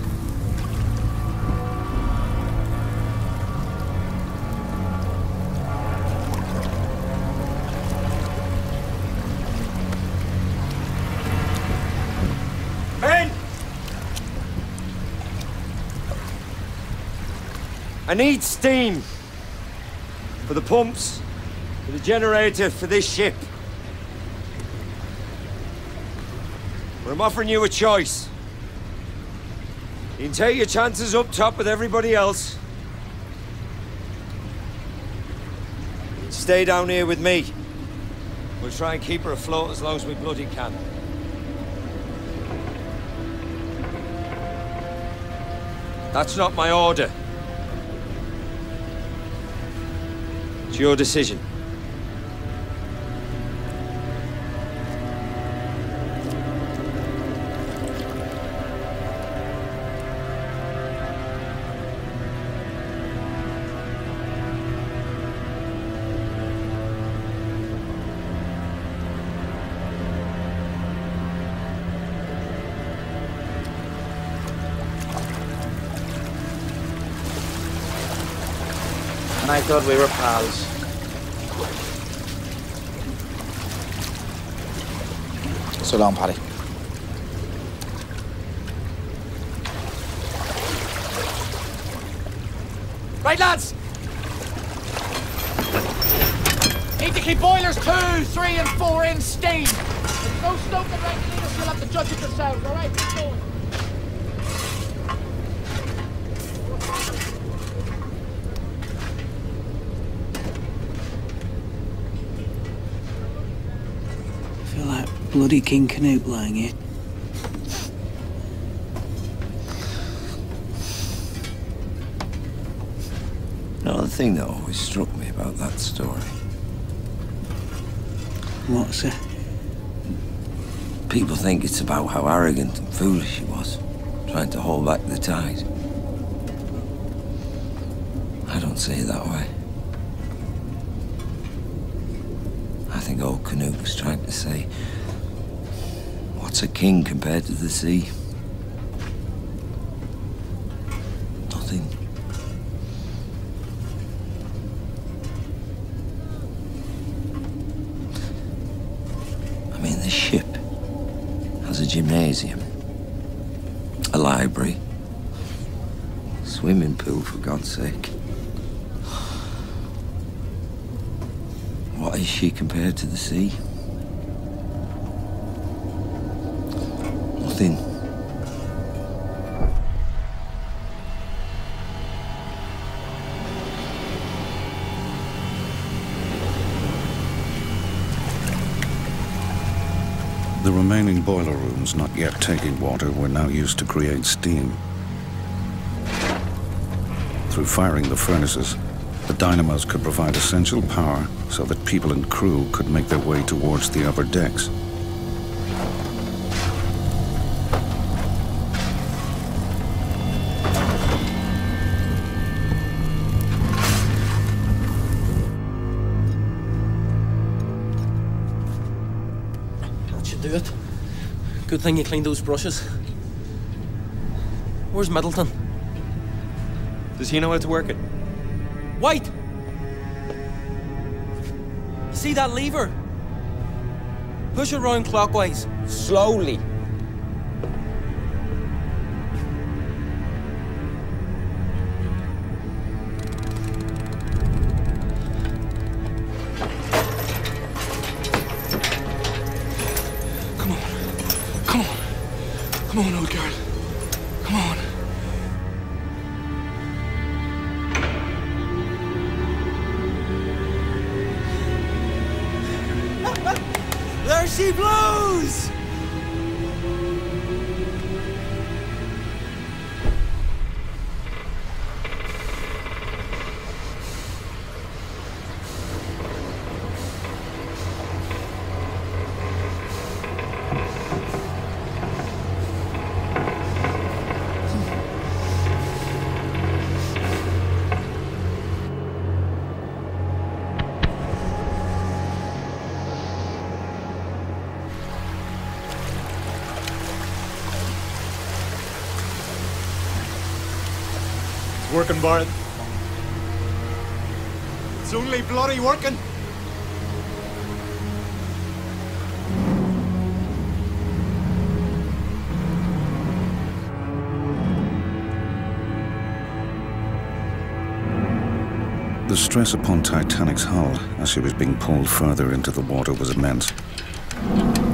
[SPEAKER 8] Need steam. For the pumps, for the generator, for this ship. But I'm offering you a choice. You can take your chances up top with everybody else. Stay down here with me. We'll try and keep her afloat as long as we bloody can. That's not my order. It's your decision.
[SPEAKER 18] And I thought we were pals. So long, Paddy.
[SPEAKER 6] Right, lads! Need to keep boilers two, three, and four in steam. If no stoking regulators, you'll have to judge it yourselves, all right? Keep going.
[SPEAKER 12] I feel like bloody King Canute lying here.
[SPEAKER 8] No, the thing that always struck me about that story,
[SPEAKER 12] What's it?
[SPEAKER 8] people think it's about how arrogant and foolish he was, trying to hold back the tide. I don't see it that way. I think old Canute was trying to say, what's a king compared to the sea? Nothing. I mean, the ship has a gymnasium, a library, swimming pool, for God's sake. What is she compared to the sea?
[SPEAKER 1] The remaining boiler rooms not yet taking water were now used to create steam. Through firing the furnaces, the dynamos could provide essential power so that people and crew could make their way towards the upper decks.
[SPEAKER 18] Good thing you cleaned those brushes. Where's Middleton?
[SPEAKER 4] Does he know how to work it?
[SPEAKER 18] White! You see that lever? Push it round clockwise.
[SPEAKER 4] Slowly.
[SPEAKER 13] Working. It's only bloody working.
[SPEAKER 1] The stress upon Titanic's hull as she was being pulled further into the water was immense.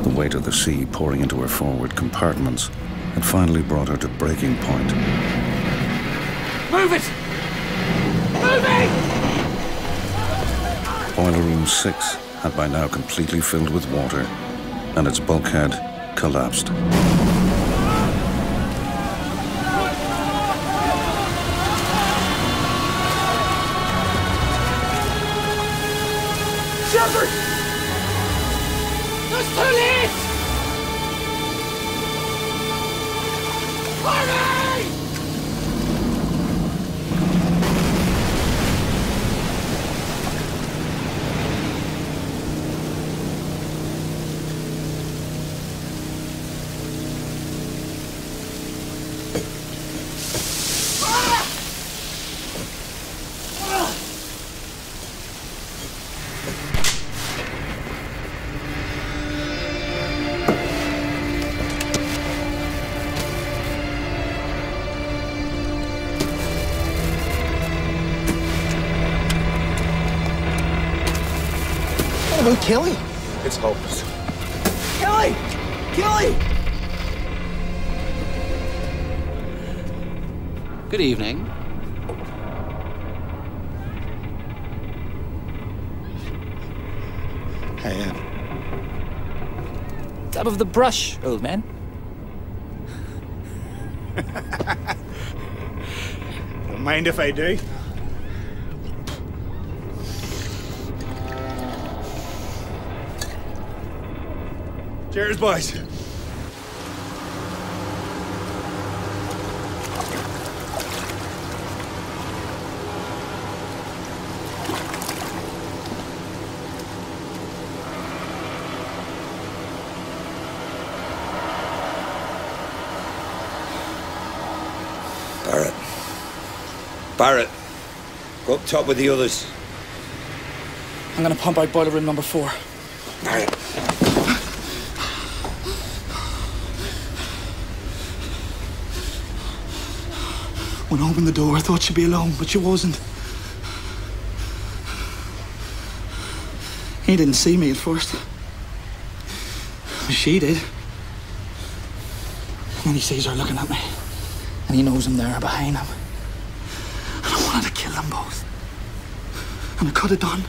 [SPEAKER 1] The weight of the sea pouring into her forward compartments had finally brought her to breaking point.
[SPEAKER 26] Move it! Moving!
[SPEAKER 1] Boiler Room 6 had by now completely filled with water, and its bulkhead collapsed.
[SPEAKER 26] Brush, old man.
[SPEAKER 13] Don't mind if I do. Cheers, boys.
[SPEAKER 8] Barrett. Go up top with the others.
[SPEAKER 26] I'm gonna pump out boiler room number four.
[SPEAKER 8] Barrett.
[SPEAKER 4] When I opened the door, I thought she'd be alone, but she wasn't. He didn't see me at first. She did. And then he sees her looking at me. And he knows I'm there behind him. And I could have done.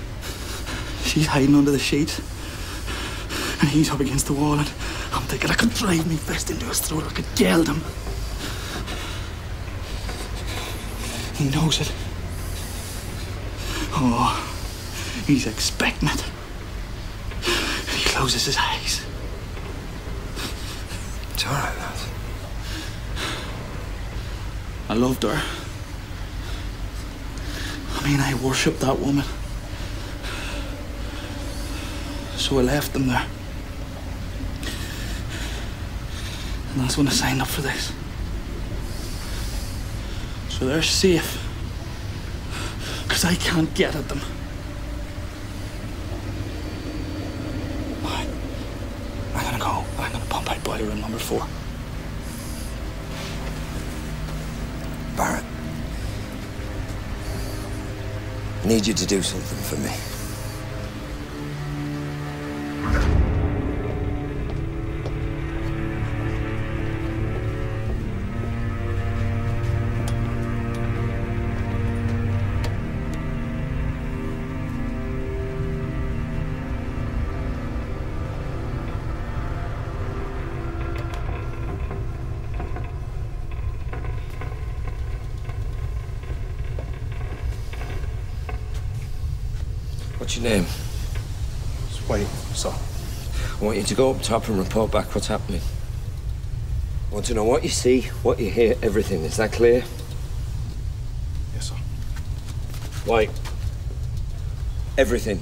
[SPEAKER 4] She's hiding under the sheets. And he's up against the wall. And I'm thinking I could drive me fist into his throat. I could geld him. He knows it. Oh, he's expecting it. He closes his eyes.
[SPEAKER 8] It's all right, lad.
[SPEAKER 4] I loved her. I mean, I worshipped that woman. So I left them there. And that's when I signed up for this. So they're safe. Because I can't get at them. I'm gonna go. I'm gonna pump out boiler room number four.
[SPEAKER 8] I need you to do something for me. Your name?
[SPEAKER 3] It's White, sir.
[SPEAKER 8] I want you to go up top and report back what's happening. I want to know what you see, what you hear, everything. Is that clear?
[SPEAKER 3] Yes, sir.
[SPEAKER 8] White. Everything.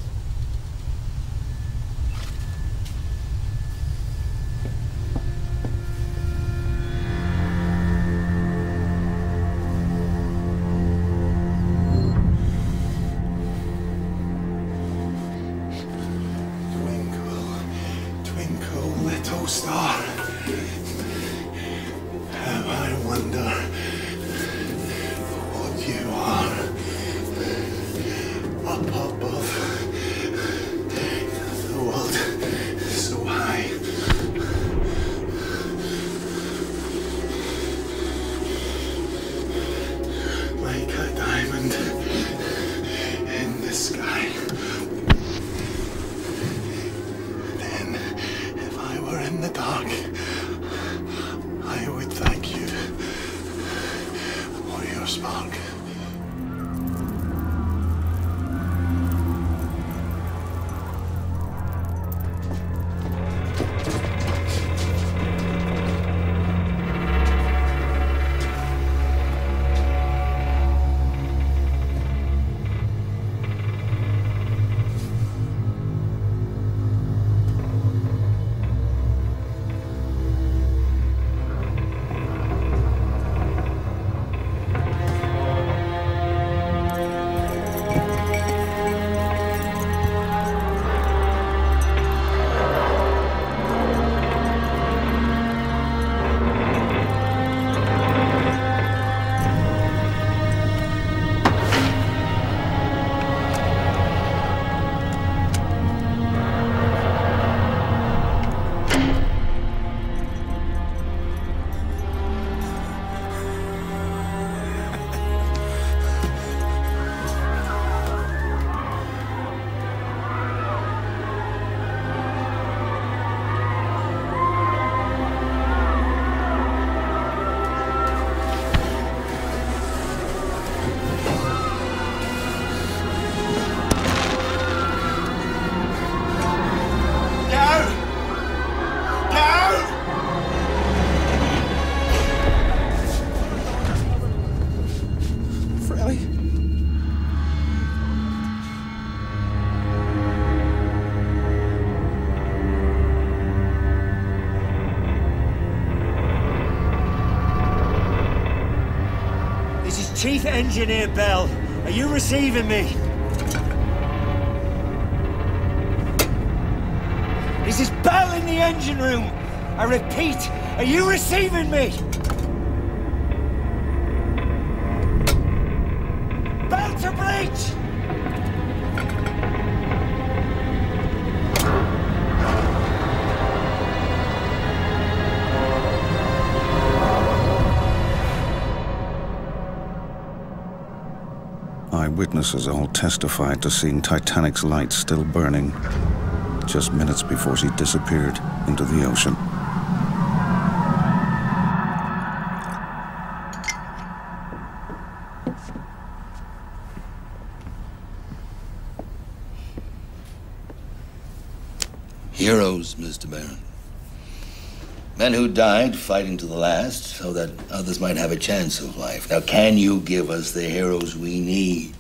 [SPEAKER 27] Engineer Bell. Are you receiving me? This is Bell in the engine room. I repeat, are you receiving me?
[SPEAKER 1] Eyewitnesses all testified to seeing Titanic's lights still burning just minutes before she disappeared into the ocean.
[SPEAKER 5] Heroes, Mr. Barrett. Men who died fighting to the last so that others might have a chance of life. Now, can you give us the heroes we need?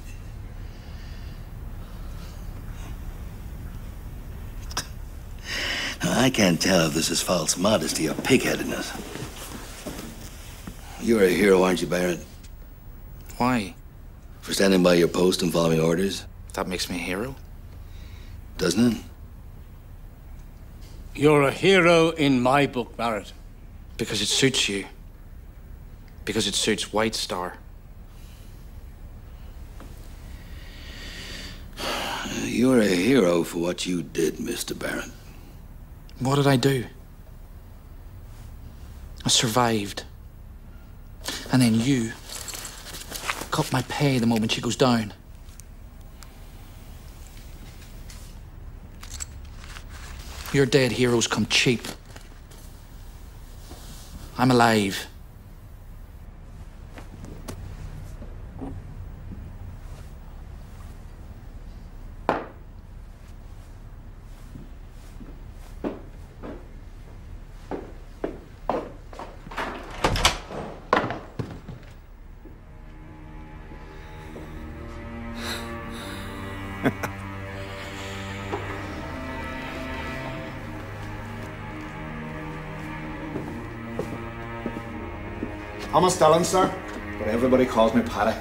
[SPEAKER 5] I can't tell if this is false modesty or pigheadedness. You're a hero, aren't you, Barrett?
[SPEAKER 4] Why?
[SPEAKER 5] For standing by your post and following orders?
[SPEAKER 4] That makes me a hero.
[SPEAKER 5] Doesn't it?
[SPEAKER 6] You're a hero in my book, Barrett.
[SPEAKER 4] Because it suits you. Because it suits White Star.
[SPEAKER 5] You're a hero for what you did, Mr. Barrett.
[SPEAKER 4] What did I do? I survived. And then you cut my pay the moment she goes down. Your dead heroes come cheap. I'm alive.
[SPEAKER 14] Thomas Dillon, sir. But everybody calls me Paddy.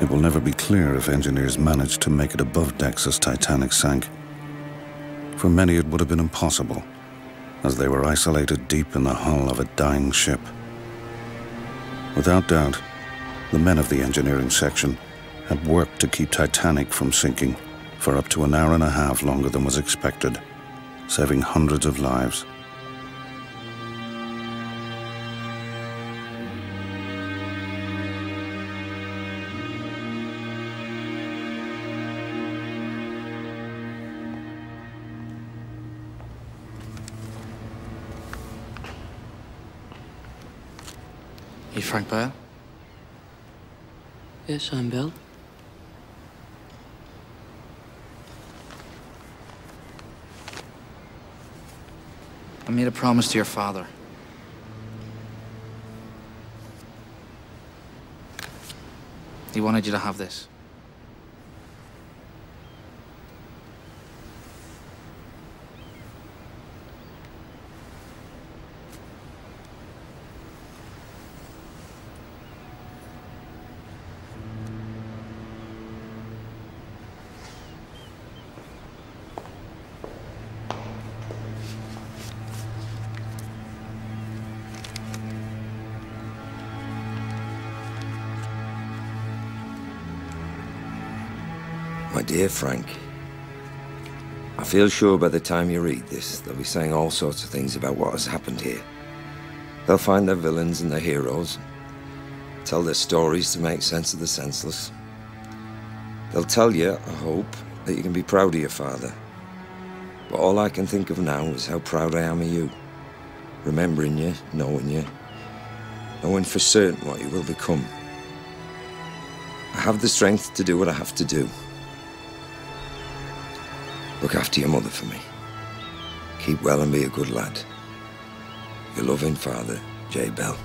[SPEAKER 1] It will never be clear if engineers managed to make it above decks as Titanic sank. For many, it would have been impossible, as they were isolated deep in the hull of a dying ship. Without doubt, the men of the engineering section had worked to keep Titanic from sinking for up to an hour and a half longer than was expected, saving hundreds of lives.
[SPEAKER 4] You Frank Bell?
[SPEAKER 28] Yes, I'm Bill.
[SPEAKER 4] Made a promise to your father. He wanted you to have this.
[SPEAKER 8] My dear Frank, I feel sure by the time you read this, they'll be saying all sorts of things about what has happened here. They'll find their villains and their heroes, tell their stories to make sense of the senseless. They'll tell you, I hope, that you can be proud of your father. But all I can think of now is how proud I am of you. Remembering you, knowing you, knowing for certain what you will become. I have the strength to do what I have to do. Look after your mother for me. Keep well and be a good lad. Your loving father, J. Bell.